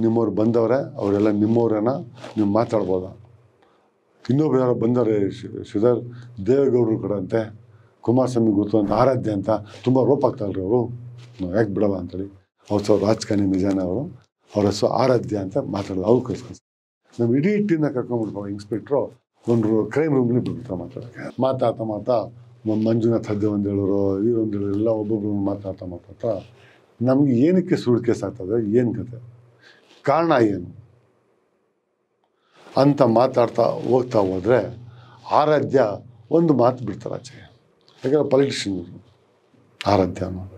ನಿಮ್ಮವ್ರು ಬಂದವ್ರೆ, ಅವರೆಲ್ಲ ನಿಮ್ಮವ್ರೇನ? ನೀವು ಮಾತಾಡ್ಬೋದಾ? ಇನ್ನೊಬ್ರು ಯಾರೋ ಬಂದವ್ರೆ ಶ್ರೀಧರ್ ದೇವೇಗೌಡರು ಕೂಡ ಅಂತೆ, ಕುಮಾರಸ್ವಾಮಿ ಗೊತ್ತು ಅಂತ, ಆರಾಧ್ಯ ಅಂತ, ತುಂಬ ರೋಪ್ ಆಗ್ತಾರಲ್ರಿ ಅವರು. ಯಾಕೆ ಬಿಡಲ್ಲ ಅಂತೇಳಿ. ಅವ್ರು ಸ್ವಲ್ಪ ರಾಜಕಾರಣಿ ಮಿಜಾನ್ ಅವರು ಅವ್ರ ಹೆಸರು ಆರಾಧ್ಯ ಅಂತ ಮಾತಾಡೋದು. ಅವ್ರು ಕಳ್ಸ್ಕೊಂಡು ನಮ್ಮ ಇಡೀ ಟೀಮ್ನ ಕರ್ಕೊಂಡ್ಬಿಡ್ಬೋ ಇನ್ಸ್ಪೆಕ್ಟ್ರು ಒಂದು ಕ್ರೈಮ್ ರೂಮ್ಲಿ ಬಿಡ್ತಾರೆ ಮಾತಾಡೋಕ್ಕೆ ಮಾತಾಡ್ತಾ ಮಾತಾ ಮಂಜುನಾಥ್ ಹದ್ದೆ ಒಂದು ಹೇಳೋರು, ಈ ಒಂದು ಹೇಳೋರು, ಎಲ್ಲ ಒಬ್ಬೊಬ್ರು ಮಾತಾಡ್ತಾ ಮಾತಾಡ್ತಾ ನಮ್ಗೆ ಏನಕ್ಕೆ ಸುಳ್ಳು ಕೇಸ್ ಆಗ್ತದೆ, ಏನು ಕತೆ? ಕಾರಣ ಏನು? ಅಂತ ಮಾತಾಡ್ತಾ ಹೋಗ್ತಾ ಹೋದರೆ ಆರಾಧ್ಯ ಒಂದು ಮಾತು ಬಿಡ್ತಾರೆ ಆಚೆ. ಯಾಕಂದರೆ ಪೊಲಿಟಿಷಿಯನ್ ಆರಾಧ್ಯ ಅನ್ನೋದು.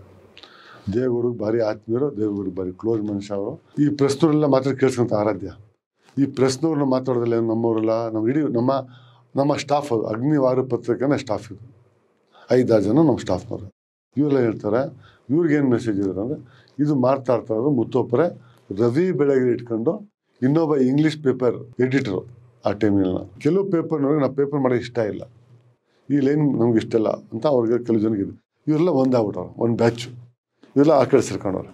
ದೇವಗುಡಿಗೆ ಭಾರಿ ಆತ್ಮೀಯರು ದೇವಗುರು ಭಾರಿ ಕ್ಲೋಸ್ ಮನುಷ್ಯ ಅವರು ಈ ಪ್ರೆಸ್ನವರೆಲ್ಲ ಮಾತ್ರ ಕೇಳಿಸ್ಕೊಂತ ಆರಾಧ್ಯ. ಈ ಪ್ರೆಸ್ನವ್ರನ್ನ ಮಾತಾಡೋದಲ್ಲ ನಮ್ಮವರೆಲ್ಲ ನಮ್ಮ ಇಡೀ ನಮ್ಮ ನಮ್ಮ ಸ್ಟಾಫ್ ಅದು ಅಗ್ನಿವಾರ ಪತ್ರಿಕೆನ ಸ್ಟಾಫ್ ಇದು ಐದಾರು ಜನ ನಮ್ಮ ಸ್ಟಾಫ್ನವರು ಇವರೆಲ್ಲ ಹೇಳ್ತಾರೆ ಇವ್ರಿಗೇನು ಮೆಸೇಜ್ ಇದೆ ಅಂದರೆ, ಇದು ಮಾಡ್ತಾ ಇರ್ತಾರೆ ಮುತ್ತೊಬ್ಬರೆ ರವಿ ಬೆಳಗ್ಗೆ ಇಟ್ಕೊಂಡು ಇನ್ನೊಬ್ಬ ಇಂಗ್ಲೀಷ್ ಪೇಪರ್ ಎಡಿಟರು ಆ ಟೈಮಿನ ಕೆಲವು ಪೇಪರ್ನವ್ರಿಗೆ ನಾವು ಪೇಪರ್ ಮಾಡೋಕೆ ಇಷ್ಟ ಇಲ್ಲ. ಈ ಲೈನ್ ನಮ್ಗೆ ಇಷ್ಟ ಇಲ್ಲ ಅಂತ ಅವ್ರಿಗೆ ಕೆಲವು ಜನಕ್ಕೆ ಇವರೆಲ್ಲ ಒಂದಾಗ್ಬಿಟ್ಟವ್ರು ಒಂದು ಬ್ಯಾಚು ಇವರೆಲ್ಲ ಆ ಕಡೆ ಸೇರ್ಕೊಂಡವ್ರು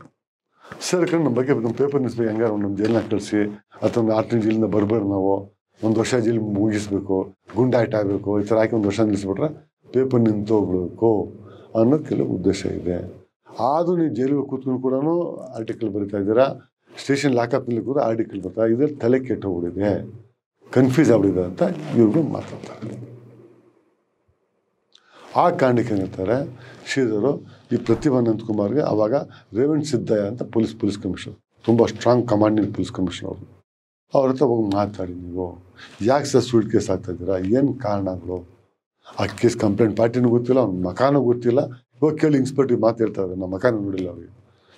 ಸೇರ್ಕೊಂಡು ನಮ್ಮ ಬಗ್ಗೆ ನಮ್ಮ ಪೇಪರ್ ನಿಲ್ಲಿಸ್ಬೇಕು ಹೆಂಗಾರ ನಮ್ಮ ಜೈಲಿನ ಕಳಿಸಿ, ಅಥವಾ ಆರು ಜೈಲಿಂದ ಬರ್ಬಾರ್ದು ನಾವು, ಒಂದು ವರ್ಷ ಜೈಲು ಮುಗಿಸ್ಬೇಕು ಗುಂಡಾಟ ಆಗಬೇಕು, ಈ ಥರ ಹಾಕಿ ಒಂದು ವರ್ಷ ನಿಲ್ಲಿಸ್ಬಿಟ್ರೆ ಪೇಪರ್ ನಿಂತು ಹೋಗ್ಬಿಡ್ಬೇಕು ಅನ್ನೋದು ಕೆಲವು ಉದ್ದೇಶ ಇದೆ. ಆದರೂ ನೀವು ಜೈಲಿಗೆ ಕೂತ್ಕೊಂಡು ಕೂಡ ಆರ್ಟಿಕಲ್ ಬರಿತಾ ಇದ್ದೀರಾ ಸ್ಟೇಷನ್ ಲಾಕಪ್ನಲ್ಲಿ ಕೂಡ ಆರ್ಟಿಕಲ್ ಬರ್ತಾ ಇದ್ರಲ್ಲಿ ತಲೆ ಕೆಟ್ಟೋಗ್ಬಿಟ್ಟಿದೆ ಕನ್ಫ್ಯೂಸ್ ಆಗ್ಬಿಟ್ಟಿದೆ ಅಂತ ಇವ್ರಿಗೂ ಮಾತಾಡ್ತಾರೆ. ಆ ಕಾರಣಕ್ಕೆ ಏನಿರ್ತಾರೆ ಶ್ರೀಧರು ಈ ಪ್ರತಿಭಾ ನಂದಕುಮಾರ್ಗೆ ಅವಾಗ ರೇವಣ್ ಸಿದ್ದಯ್ಯ ಅಂತ ಪೊಲೀಸ್ ಪೊಲೀಸ್ ಕಮಿಷನರ್. ತುಂಬ ಸ್ಟ್ರಾಂಗ್ ಕಮಾಂಡಿಂಗ್ ಪೊಲೀಸ್ ಕಮಿಷನರ್ ಅವರು. ಅವ್ರ ಹತ್ರ ಹೋಗಿ ಮಾತಾಡಿ ನೀವು. ಯಾಕೆ ಸರ್ ಸ್ವೀಟ್ ಕೇಸ್ ಆಗ್ತಾ ಇದ್ದೀರಾ? ಏನು ಕಾರಣಗಳು ಆ ಕೇಸ್ ಕಂಪ್ಲೇಂಟ್ ಪಾರ್ಟಿನೂ ಗೊತ್ತಿಲ್ಲ, ಅವ್ನ ಮಕಾನೂ ಗೊತ್ತಿಲ್ಲ. ಇವಾಗ ಕೇಳಿ ಇನ್ಸ್ಪೆಕ್ಟ್ರಿಗೆ ಮಾತು ಹೇಳ್ತಾರೆ ನಮ್ಮ ಮಕಾನ ನೋಡಿಲ್ಲ ಅವ್ರಿಗೆ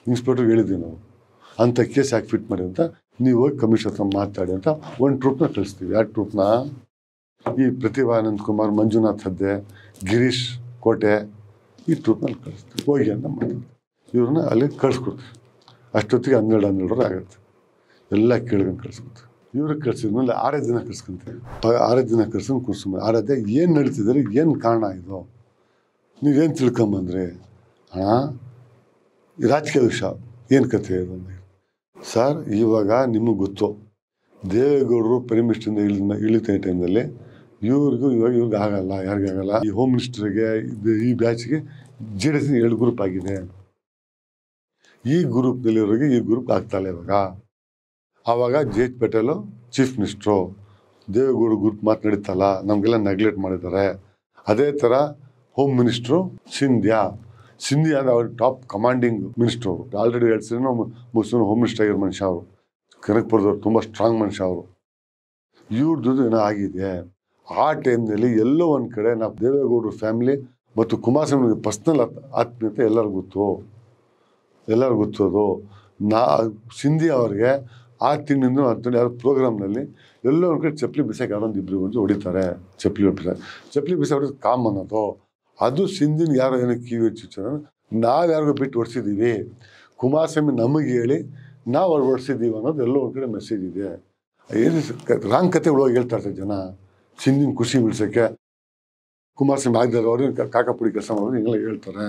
ಇನ್ಸ್ಪೆಕ್ಟ್ರಿಗೆ ಹೇಳಿದ್ವಿ ನಾವು. ಅಂಥ ಕೇಸ್ ಯಾಕೆ ಫಿಟ್ ಮಾಡಿ ಅಂತ ನೀವು ಹೋಗಿ ಕಮಿಷನ್ ಹತ್ರ ಮಾತಾಡಿ ಅಂತ ಒಂದು ಟ್ರೂಪ್ನ ಕಳಿಸ್ತೀವಿ. ಯಾವ ಟ್ರೂಪ್ನ ಈ ಪ್ರತಿಭಾನಂದ್ ಕುಮಾರ್, ಮಂಜುನಾಥ್ ಹದ್ದೆ, ಗಿರೀಶ್ ಕೋಟೆ ಈ ಟ್ರೂಪ್ನಲ್ಲಿ ಕಳಿಸ್ತೀವಿ. ಹೋಗಿ ಅಂತ ಮಾಡ್ತೀವಿ. ಇವ್ರನ್ನ ಅಲ್ಲಿ ಕಳಿಸ್ಕೊಡ್ತೀವಿ. ಅಷ್ಟೊತ್ತಿಗೆ ಹನ್ನೆರಡು ಹನ್ನೆರಡರ ಆಗುತ್ತೆ. ಎಲ್ಲ ಕೇಳ್ಕೊಂಡು ಕಳ್ಸ್ಕೊಡ್ತೀವಿ. ಇವ್ರಿಗೆ ಕಳ್ಸಿದ್ಮೇಲೆ ಆರೇ ದಿನ ಕಳ್ಸ್ಕೊಂತೀವಿ. ಪ- ಆರೇ ದಿನ ಕಳ್ಸ್ಕೊಂಡು ಕೂರ್ಸ್ಕೊಂಬ ಆರೇ ಏನು ನಡೀತಿದ್ರೆ ಏನು ಕಾರಣ ಇದು? ನೀವೇನು ತಿಳ್ಕೊಂಬಂದ್ರಿ? ಹಣ ರಾಜಕೀಯ ವಿಷ ಏನು ಕಥೆ ಇದು. ಸರ್, ಇವಾಗ ನಿಮಗೆ ಗೊತ್ತು. ದೇವೇಗೌಡರು ಪ್ರೈಮ್ ಮಿನಿಸ್ಟರಿಂದ ಇಳಿದ, ಇಳಿತ ಟೈಮ್ನಲ್ಲಿ ಇವ್ರಿಗೂ ಇವಾಗ ಇವ್ರಿಗೆ ಆಗಲ್ಲ ಯಾರಿಗಾಗಲ್ಲ ಈ ಹೋಮ್ ಮಿನಿಸ್ಟರ್ಗೆ ಇದು ಈ ಬ್ಯಾಚ್ಗೆ ಜೆ ಡಿ ಎಸ್ ಎರಡು ಗ್ರೂಪ್ ಆಗಿದೆ. ಈ ಗ್ರೂಪ್ನಲ್ಲಿರೋರಿಗೆ ಈ ಗ್ರೂಪ್ ಆಗ್ತಾಯಿಲ್ಲ ಇವಾಗ. ಆವಾಗ J H Patel chief minister Deve Gowda group ಮಾತನಾಡಿತ್ತಲ್ಲ ನಮಗೆಲ್ಲ ನೆಗ್ಲೆಕ್ಟ್ ಮಾಡಿದ್ದಾರೆ. ಅದೇ ಥರ ಹೋಮ್ ಮಿನಿಸ್ಟ್ರು ಸಿಂಧ್ಯಾ ಸಿಂಧ್ಯಾ ಅಂದರೆ ಅವ್ರ ಟಾಪ್ ಕಮಾಂಡಿಂಗ್ ಮಿನಿಸ್ಟ್ರು ಅವರು. ಆಲ್ರೆಡಿ ಎರಡು ಸಲ ಮುಸ್ಲಿಮ್ ಹೋಮ್ ಮಿನಿಸ್ಟರ್ ಆಗಿರೋ ಮನುಷ್ಯ ಅವರು. ಕನಕ್ಪುರದವ್ರು ತುಂಬ ಸ್ಟ್ರಾಂಗ್ ಮನುಷ್ಯ ಅವರು. ಇವ್ರದ್ದು ಏನೋ ಆಗಿದೆ. ಆ ಟೈಮ್ನಲ್ಲಿ ಎಲ್ಲೋ ಒಂದು ಕಡೆ ನಮ್ಮ ದೇವೇಗೌಡರ ಫ್ಯಾಮಿಲಿ ಮತ್ತು ಕುಮಾರಸ್ವಾಮಿ ಪರ್ಸ್ನಲ್ ಆತ್ಮೀಯತೆ ಎಲ್ಲರಿಗೂ ಗೊತ್ತು. ಎಲ್ಲರಿಗೂ ಗೊತ್ತದು ನಾ, ಸಿಂಧಿ ಅವರಿಗೆ ಆ ತಿಂಗಳಿಂದ ಅಂತೇಳಿ ಯಾರು ಪ್ರೋಗ್ರಾಮ್ನಲ್ಲಿ ಎಲ್ಲೋ ಒಂದು ಕಡೆ ಚಪ್ಪಲಿ ಬಿಸಾಕಿ ಯಾರೊಂದು ಇಬ್ಬರು ಬಂದು ಹೊಡಿತಾರೆ. ಚಪ್ಪಲಿ ಬಿಸಾಕಿ ಚಪ್ಪಲಿ ಬಿಸಾಕಿ ಹೊಡೆದು ಕಾಮನ್ ಅದು. ಅದು ಸಿಂಧಿನ ಯಾರು ಏನೋ ಕಿವಿ ಹಚ್ಚಿರ್ತಾರೆ ನಾವು ಯಾರಿಗೂ ಬಿಟ್ಟು ಹೊಡ್ಸಿದ್ದೀವಿ ಕುಮಾರಸ್ವಾಮಿ ನಮಗೆ ಹೇಳಿ ನಾವು ಅವ್ರು ಹೊಡ್ಸಿದ್ದೀವಿ ಅನ್ನೋದು ಎಲ್ಲೋ ಒಂದು ಕಡೆ ಮೆಸೇಜ್ ಇದೆ. ಏನು ರಾಂಗ್ ಕತೆ ಒಳಗೆ ಹೇಳ್ತಾ ಇರ್ತಾರೆ ಜನ. ಸಿಂಧಿನ ಖುಷಿ ಬಿಡ್ಸೋಕ್ಕೆ ಕುಮಾರಸ್ವಾಮಿ ಆಗಿದ್ದಾರೆ ಅವರು ಕಾಕಾಪುಡಿ ಕೆಲಸ ಮಾಡೋದು ಹಿಂಗೆಲ್ಲ ಹೇಳ್ತಾರೆ.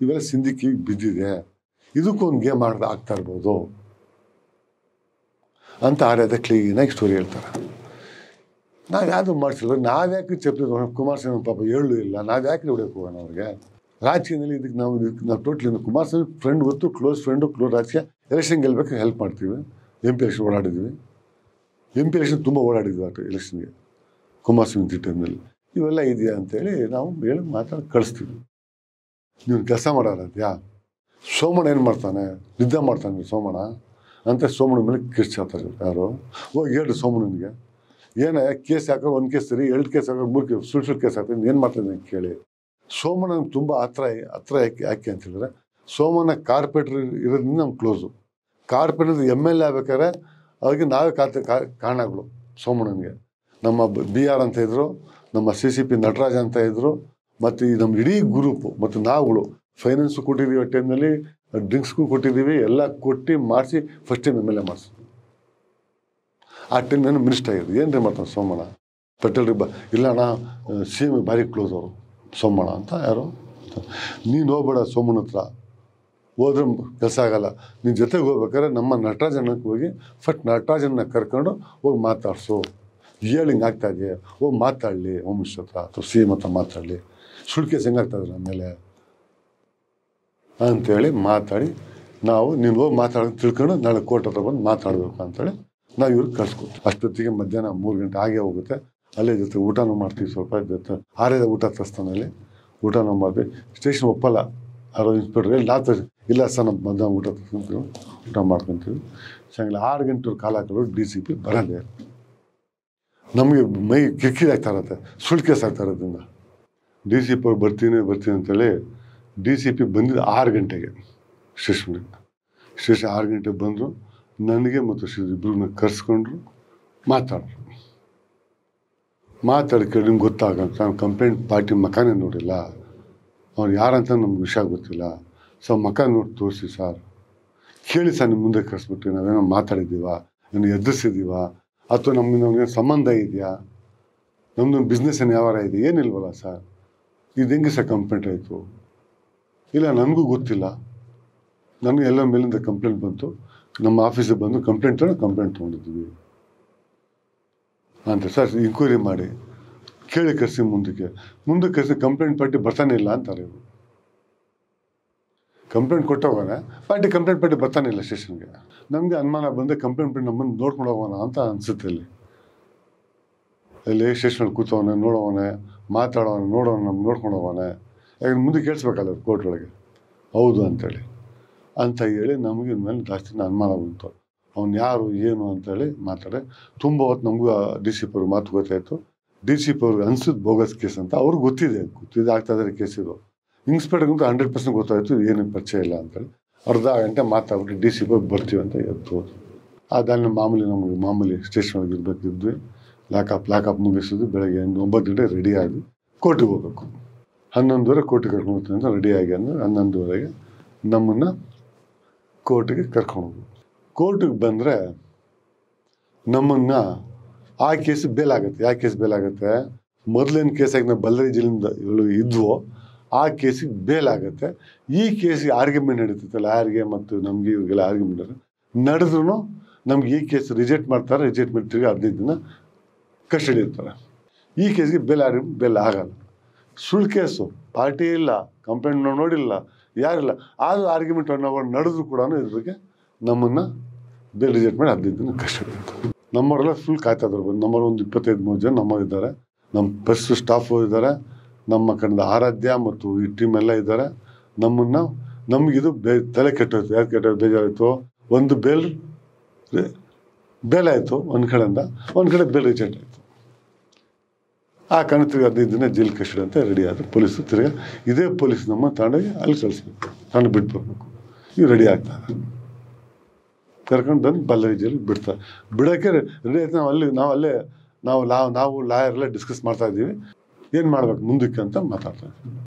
ಇವೆಲ್ಲ ಸಿಂಧಿ ಕಿವಿ ಬಿದ್ದಿದೆ. ಇದಕ್ಕೂ ಒಂದು ಗೇಮ್ ಆಡ್ದ ಆಗ್ತಾ ಇರ್ಬೋದು. ಅಂತ ಆಡ್ಯದ ಕ್ಲೀನಾಗಿ ಸ್ಟೋರಿ ಹೇಳ್ತಾರೆ. ನಾವು ಯಾವುದು ಮಾಡಿಸಿಲ್ಲ. ನಾವ್ಯಾಕೆ ಚಪ್ಪಲಿ ಕುಮಾರಸ್ವಾಮಿ ಪಾಪ ಹೇಳು ಇಲ್ಲ. ನಾವು ಯಾಕೆ ಹೊಡೆಯಕ್ಕೆ ಹೋಗೋಣ ಅವ್ರಿಗೆ? ರಾಜಕೀಯದಲ್ಲಿ ಇದಕ್ಕೆ ನಾವು ಇದಕ್ಕೆ ನಾವು ಟೋಟ್ಲಿ ಕುಮಾರಸ್ವಾಮಿ ಫ್ರೆಂಡ್ ಗೊತ್ತು ಕ್ಲೋಸ್ ಫ್ರೆಂಡು ಕ್ಲೋಸ್ ರಾಜಕೀಯ. ಎಲೆಕ್ಷನ್ ಗೆಲ್ಬೇಕು ಹೆಲ್ಪ್ ಮಾಡ್ತೀವಿ. ಎಂ ಪಿ ಎಲೆಕ್ಷನ್ ಓಡಾಡಿದ್ವಿ. ಎಂ ಪಿ ಎಲೆಕ್ಷನ್ ತುಂಬ ಓಡಾಡಿದ್ವಿ ಆ ಎಲೆಕ್ಷನ್ಗೆ ಕುಮಾರಸ್ವಾಮಿ ಟೈಮ್ನಲ್ಲಿ ಇವೆಲ್ಲ ಇದೆಯಾ ಅಂತೇಳಿ ನಾವು ಹೇಳಿ ಮಾತಾಡಿ ಕಳಿಸ್ತೀವಿ. ನೀವು ಕೆಲಸ ಮಾಡೋರದ್ಯಾ ಸೋಮಣ್ಣ ಏನು ಮಾಡ್ತಾನೆ? ನಿದ್ದೆ ಮಾಡ್ತಾನೆ ಸೋಮಣ್ಣ? ಅಂತ ಸೋಮಣ್ಣ ಮೇಲೆ ಕಿರ್ಚಾಡ್ತಾರೆ ಯಾರು? ಹೋಗಿ ಹೇಳಿ ಸೋಮಣ್ಣನಿಗೆ ಏನೇ, ಕೇಸ್ ಹಾಕೋ ಒಂದು ಕೇಸ್ ಸರಿ, ಎರಡು ಕೇಸ್ ಹಾಕೋ ಮೂರು ಕೇಸ್, ಸುಳ್ಳು ಸುಳ್ಳು ಕೇಸ್ ಹಾಕ್ತೀನಿ ಏನು ಮಾಡ್ತಾನೆ ಕೇಳಿ. ಸೋಮಣ್ಣ ತುಂಬ ಹತ್ರ ಹತ್ರ ಯಾಕೆ ಯಾಕೆ ಅಂತ ಹೇಳಿದ್ರೆ, ಸೋಮಣ್ಣ ಕಾರ್ಪೊರೇಟರ್ ಇರೋದ್ರಿಂದ ನಮ್ಮ close. Corporator M L A ಆಗ್ಬೇಕಾದ್ರೆ ಅವ್ರಿಗೆ ನಾವೇ ಕಾತ ಕಾರಣಗಳು ಸೋಮಣ್ಣನಿಗೆ. ನಮ್ಮ ಬಿ ಆರ್ ಅಂತ ಇದ್ರು, ನಮ್ಮ ಸಿ ಸಿ ಪಿ ನಟರಾಜ್ ಅಂತ ಇದ್ರು, ಮತ್ತು ಈ ನಮ್ಮ ಇಡೀ ಗ್ರೂಪು ಮತ್ತು ನಾವುಗಳು ಫೈನಾನ್ಸು ಕೊಟ್ಟಿದ್ದೀವಿ ಆ ಟೈಮ್ನಲ್ಲಿ ಡ್ರಿಂಕ್ಸ್ಗೂ ಕೊಟ್ಟಿದ್ದೀವಿ ಎಲ್ಲ ಕೊಟ್ಟು ಮಾಡಿಸಿ first time M L A ಮಾಡಿಸಿ ಆ ಟೈಮ್ ನಾನು ಮಿನಿಸ್ಟರ್ ಆಗಿದ್ದು ಏನು ರೀ ಮಾಡ್ತಾನೆ ಸೋಮಣ್ಣ? ಪೆಟ್ರೋಲ್ ರೀ ಬ, ಇಲ್ಲ ಅಣ್ಣ ಸಿ ಎಂ ಭಾರಿ ಕ್ಲೋಸ್ ಅವರು, ಸೋಮಣ್ಣ ಅಂತ ಯಾರು. ನೀನು ಹೋಗ್ಬೇಡ ಸೋಮಣ್ಣ ಹತ್ರ. ಹೋದ್ರೆ ಕೆಲಸ ಆಗಲ್ಲ. ನಿನ್ನ ಜೊತೆಗೆ ಹೋಗ್ಬೇಕಾದ್ರೆ ನಮ್ಮ ನಟರಾಜನಕ್ಕೆ ಹೋಗಿ ಫಸ್ಟ್ ನಟರಾಜನ್ನ ಕರ್ಕೊಂಡು ಹೋಗಿ ಮಾತಾಡ್ಸು. ಹಿಂಗೆ ಆಗ್ತಾ ಇದೆಯಾ ಓ, ಮಾತಾಡಲಿ ಓಮ್ ಮಿನಿಸ್ಟರ್ ಹತ್ರ ಅಥವಾ ಸಿ ಎಂ ಹತ್ರ ಮಾತಾಡಲಿ. ಸುಳ್ಳು ಹೆಂಗಾಗ್ತದೆ ನಮ್ಮ ಮೇಲೆ. ಅಂಥೇಳಿ ಮಾತಾಡಿ, ನಾವು ನೀನು ಹೋಗಿ ಮಾತಾಡೋದು ತಿಳ್ಕೊಂಡು ನಾಳೆ ಕೋರ್ಟ್ ಹತ್ರ ಬಂದು ಮಾತಾಡಬೇಕು ಅಂತೇಳಿ ನಾವು ಇವ್ರಿಗೆ ಕಳ್ಸ್ಕೊಡ್ತೀವಿ ಅಷ್ಟೊತ್ತಿಗೆ ಮಧ್ಯಾಹ್ನ ಮೂರು ಗಂಟೆ ಆಗೇ ಹೋಗುತ್ತೆ. ಅಲ್ಲೇ ಜೊತೆ ಊಟನೂ ಮಾಡ್ತೀವಿ ಸ್ವಲ್ಪ ಜೊತೆ. ಆರೇದ ಊಟ ತರಿಸ್ತಾನಲ್ಲಿ ಊಟನೂ ಮಾಡ್ತೀವಿ. ಸ್ಟೇಷನ್ ಒಪ್ಪಲ್ಲ. ಯಾರೋ ಇನ್ಸ್ಪೆಕ್ಟರ್ ಹೇಳಿ ನಾವು ಇಲ್ಲ ಸರ್, ನಮ್ಮ ಮಧ್ಯಾಹ್ನ ಊಟ ತರ್ಸ್ಕೊಂತೀವಿ. ಊಟ ಮಾಡ್ಕೊತೀವಿ. ಸಾಯಂಕಾಲ ಆರು ಗಂಟೆ ಕಾಲ ಹಾಕಿದ್ರು ಡಿ ಸಿ ಪಿ ಬರಲ್ಲ ನಮಗೆ ಮೈ ಕಿರಿಕಿರಿ ಆಗ್ತಾ ಇರತ್ತೆ ಸುಳ್ಳು ಕೇಸ್ ಆಗ್ತಾ ಇರೋದ್ರಿಂದ ಡಿ ಸಿ ಪಿ ಬರ್ತೀನಿ ಬರ್ತೀನಿ ಅಂತೇಳಿ ಡಿ ಸಿ ಪಿ ಬಂದಿದ್ದು ಆರು ಗಂಟೆಗೆ ಸ್ಟೇಷನ್ಗೆ. ಸ್ಟೇಷನ್ ಆರು ಗಂಟೆಗೆ ಬಂದರು, ನನಗೆ ಮತ್ತು ಶ್ರೀ ಇಬ್ಬರನ್ನ ಕರೆಸ್ಕೊಂಡ್ರು ಮಾತಾಡಿದ್ರು ಮಾತಾಡಿ ಕೇಳಿ ನಿಮ್ಗೆ ಗೊತ್ತಾಗಂತ ನಾನು ಕಂಪ್ಲೇಂಟ್ ಪಾರ್ಟಿ ಮಕಾನೇ ನೋಡಿಲ್ಲ. ಅವ್ರು ಯಾರಂತ ನಮ್ಗೆ ವಿಷಯ ಗೊತ್ತಿಲ್ಲ. ಸೊ ಮಕ ನೋಡಿ ತೋರಿಸಿ ಸರ್. ಕೇಳಿ ಸರ್ ನಿಮ್ಮ ಮುಂದೆ ಕರೆಸ್ಬಿಟ್ಟು ನಾವೇನೋ ಮಾತಾಡಿದ್ದೀವ ನಾನು ಎದುರಿಸಿದ್ದೀವ ಅಥವಾ ನಮ್ಮಿಂದ ನಮಗೆ ಸಂಬಂಧ ಇದೆಯಾ? ನಮ್ಮದು ಬಿಸ್ನೆಸ್ ಏನು ವ್ಯವಹಾರ ಇದೆ ಏನಿಲ್ವಲ್ಲ ಸರ್ ಇದು ಹೆಂಗೆ ಸರ್ ಕಂಪ್ಲೇಂಟ್ ಆಯಿತು? ಇಲ್ಲ, ನನಗೂ ಗೊತ್ತಿಲ್ಲ. ನನಗೆ ಎಲ್ಲ ಮೇಲಿಂದ ಕಂಪ್ಲೇಂಟ್ ಬಂತು. ನಮ್ಮ ಆಫೀಸಿಗೆ ಬಂದು ಕಂಪ್ಲೇಂಟ್ ತಗೊಂಡು ಕಂಪ್ಲೇಂಟ್ ತೊಗೊಂಡಿದ್ವಿ ಅಂತ ಸರ್ ಇನ್ಕ್ವೈರಿ ಮಾಡಿ. ಕೇಳಿ ಕರೆಸಿ ಮುಂದಕ್ಕೆ. ಮುಂದಕ್ಕೆ ಕರೆಸಿ ಕಂಪ್ಲೇಂಟ್ ಪಟ್ಟಿ ಬರ್ತಾನೆ ಇಲ್ಲ ಅಂತಾರೆ ಇವರು. ಕಂಪ್ಲೇಂಟ್ ಕೊಟ್ಟೋಗೋಣ ಪಾರ್ಟಿ ಕಂಪ್ಲೇಂಟ್ ಪಟ್ಟಿ ಬರ್ತಾನೆ ಇಲ್ಲ ಸ್ಟೇಷನ್ಗೆ. ನಮಗೆ ಅನುಮಾನ ಬಂದೆ ಕಂಪ್ಲೇಂಟ್ ಪಟ್ಟಿ ನಮ್ಮನ್ನು ನೋಡ್ಕೊಂಡು ಹೋಗೋಣ ಅಂತ ಅನಿಸುತ್ತೆ ಇಲ್ಲಿ. ಇಲ್ಲಿ ಸ್ಟೇಷನಲ್ಲಿ ಕೂತವನೆ, ನೋಡೋವನೆ, ಮಾತಾಡೋವನೆ, ನೋಡೋಣ ನಮ್ಗೆ ನೋಡ್ಕೊಂಡು ಹೋಗೋಣ ಯಾಕಂದ್ರೆ ಮುಂದೆ ಕೇಳಿಸ್ಬೇಕಲ್ಲ ಕೋರ್ಟ್ ಒಳಗೆ? ಹೌದು ಅಂತೇಳಿ. ಅಂತ ಹೇಳಿ ನಮಗೆ ಮೇಲೆ ಜಾಸ್ತಿ ಅನುಮಾನ ಬಂತು. ಅವ್ನು ಯಾರು, ಏನು ಅಂತೇಳಿ ಮಾತಾಡಿ. ತುಂಬ ಹೊತ್ತು ನಮಗೂ ಡಿ ಸಿ ಪಿ ಅವ್ರಿಗೆ ಮಾತು ಗೊತ್ತಾಯಿತು. ಡಿ ಸಿ ಪಿ ಅವ್ರಿಗೆ ಅನ್ಸಿದ್ದು ಬೋಗಸ್ ಕೇಸ್ ಅಂತ. ಅವ್ರಿಗೆ ಗೊತ್ತಿದೆ ಗೊತ್ತಿದೆ, ಆಗ್ತಾ ಇದ್ದಾರೆ ಕೇಸ್ ಇದು. ಇನ್ಸ್ಪೆಕ್ಟರ್ಗಂತೂ ಹಂಡ್ರೆಡ್ ಪರ್ಸೆಂಟ್ ಗೊತ್ತಾಯಿತು, ಏನು ಪರಿಚಯ ಇಲ್ಲ ಅಂತೇಳಿ ಅರ್ಧ ಗಂಟೆ ಮಾತಾಡ್ಬಿಟ್ಟು ಡಿ ಸಿ ಹೋಗಿ ಬರ್ತೀವಿ ಅಂತ ಎದ್ದು ಹೋದ್ರು ಮಾಮೂಲಿ ನಮಗೆ ಮಾಮೂಲಿ ಸ್ಟೇಷನ್ ಒಳಗೆ ಇರ್ಬೇಕಿದ್ವಿ. Lockup lockup ಮುಗಿಸಿದ್ವಿ. ಬೆಳಗ್ಗೆ ಒಂಬತ್ತು ಗಂಟೆ ರೆಡಿ ಆಗಿ ಕೋರ್ಟಿಗೆ ಹೋಗ್ಬೇಕು. ಹನ್ನೊಂದುವರೆ ಕೋರ್ಟಿಗೆ ಕರ್ಕೊಂಡು ಹೋಗ್ತೀನಿ ಅಂತ ರೆಡಿ ಆಗಿ ಅಂದ್ರೆ ಹನ್ನೊಂದುವರೆಗೆ ನಮ್ಮನ್ನು ಕೋರ್ಟಿಗೆ ಕರ್ಕೊಂಡು ಹೋಗ್ಬೇಕು ಕೋರ್ಟಿಗೆ ಬಂದರೆ ನಮ್ಮನ್ನು ಆ ಕೇಸ್ ಬೇಲಾಗುತ್ತೆ ಯಾವ ಕೇಸ್ ಬೇಲಾಗುತ್ತೆ ಮೊದಲೇನು ಕೇಸಾಗಿ ನಾವು ಬಳ್ಳಾರಿ ಜಿಲ್ಲೆಯಿಂದ ಇದ್ವೋ ಆ ಕೇಸಿಗೆ ಬೇಲ್ ಆಗುತ್ತೆ. ಈ ಕೇಸಿಗೆ ಆರ್ಗ್ಯುಮೆಂಟ್ ನಡೀತೈತೆ ಲಾಯರ್ಗೆ ಮತ್ತು ನಮಗೆ ಇವಾಗೆಲ್ಲ ಆರ್ಗ್ಯುಮೆಂಟ್ ನಡೆದ್ರೂ ನಮ್ಗೆ ಈ ಕೇಸ್ ರಿಜೆಕ್ಟ್ ಮಾಡ್ತಾರೆ ರಿಜೆಕ್ಟ್ ಮಾಡಿ ತಿರ್ಗಿ ಹದಿನೈದು ದಿನ ಕಸ್ಟಡಿ ಇರ್ತಾರೆ. ಈ ಕೇಸ್ಗೆ ಬೆಲ್ ಆರ್ ಬೆಲ್ ಆಗಲ್ಲ. ಸುಳ್ಳು ಕೇಸು, ಪಾರ್ಟಿ ಇಲ್ಲ ಕಂಪ್ಲೇಂಟ್ ನಾವು ನೋಡಿಲ್ಲ, ಯಾರಿಲ್ಲ. ಆದರೂ ಆರ್ಗ್ಯುಮೆಂಟ್ ಒನ್ ಅವರ್ ನಡೆದ್ರು ಕೂಡ ಇದ್ರ ಬಗ್ಗೆ ನಮ್ಮನ್ನು ಬೇಲ್ ರಿಜೆಕ್ಟ್ ಮಾಡಿ ಹದಿನೈದು ದಿನ ಕಸ್ಟಡಿ ಇರ್ತಾರೆ. ನಮ್ಮವರೆಲ್ಲ ಫುಲ್ ಕಾಯ್ತಾ ಇದ್ರು ನಮ್ಮವ್ರು ಒಂದು ಇಪ್ಪತ್ತೈದು ಮೂರು ಜನ, ನಮ್ಮವ್ರು ಇದ್ದಾರೆ. ನಮ್ಮ ಬಸ್ ಸ್ಟಾಫು ಇದ್ದಾರೆ. ನಮ್ಮ ಕಡೆಯಿಂದ ಆರಾಧ್ಯ ಮತ್ತು ಈ ಟೀಮ್ ಎಲ್ಲ ಇದ್ದಾರೆ. ನಮ್ಮನ್ನು, ನಮಗಿದು ಬೇ, ತಲೆ ಕೆಟ್ಟೋಯ್ತು. ಯಾರು ಕೆಟ್ಟ ಬೇಜಾರಾಯಿತು. ಒಂದು ಬೇಲ್ ಬೇಲಾಯಿತು ಒಂದು ಕಡೆಯಿಂದ. ಒಂದು ಕಡೆ ಬೇಲ್ ರಿಜೆಕ್ಟ್ ಆಯಿತು. ಆ ಕಣ ತಿರ್ಗಿ ಹದಿನೈದು ದಿನ ಜೈಲ್ ಕಸ್ಟಡಿ ಅಂತ ರೆಡಿ ಆದರು. ಪೊಲೀಸು ತಿರ್ಗಿ ಇದೇ ಪೊಲೀಸ್ ನಮ್ಮ ತಗೊಂಡೋಗಿ ಅಲ್ಲಿ ಕಳಿಸ್ಬೇಕು. ತಗೊಂಡು ಬಿಟ್ಬರ್ಬೇಕು. ಇವು ರೆಡಿ ಆಗ್ತಾರೆ. ಕರ್ಕೊಂಡು ಬಂದು ಬಳ್ಳಾರಿ ಜೈಲಿಗೆ ಬಿಡ್ತಾರೆ. ಬಿಡೋಕ್ಕೆ ರೆಡಿ ಆಯ್ತು. ನಾವು ಅಲ್ಲಿ, ನಾವು ಅಲ್ಲೇ, ನಾವು ಲಾ, ನಾವು ಲಾಯರ್ ಎಲ್ಲ ಡಿಸ್ಕಸ್ ಮಾಡ್ತಾ ಇದ್ದೀವಿ. ಏನು ಮಾಡ್ಬೇಕು? ಮುಂದಕ್ಕೆ ಅಂತ ಮಾತಾಡ್ತಾ ಇದ್ದೀವಿ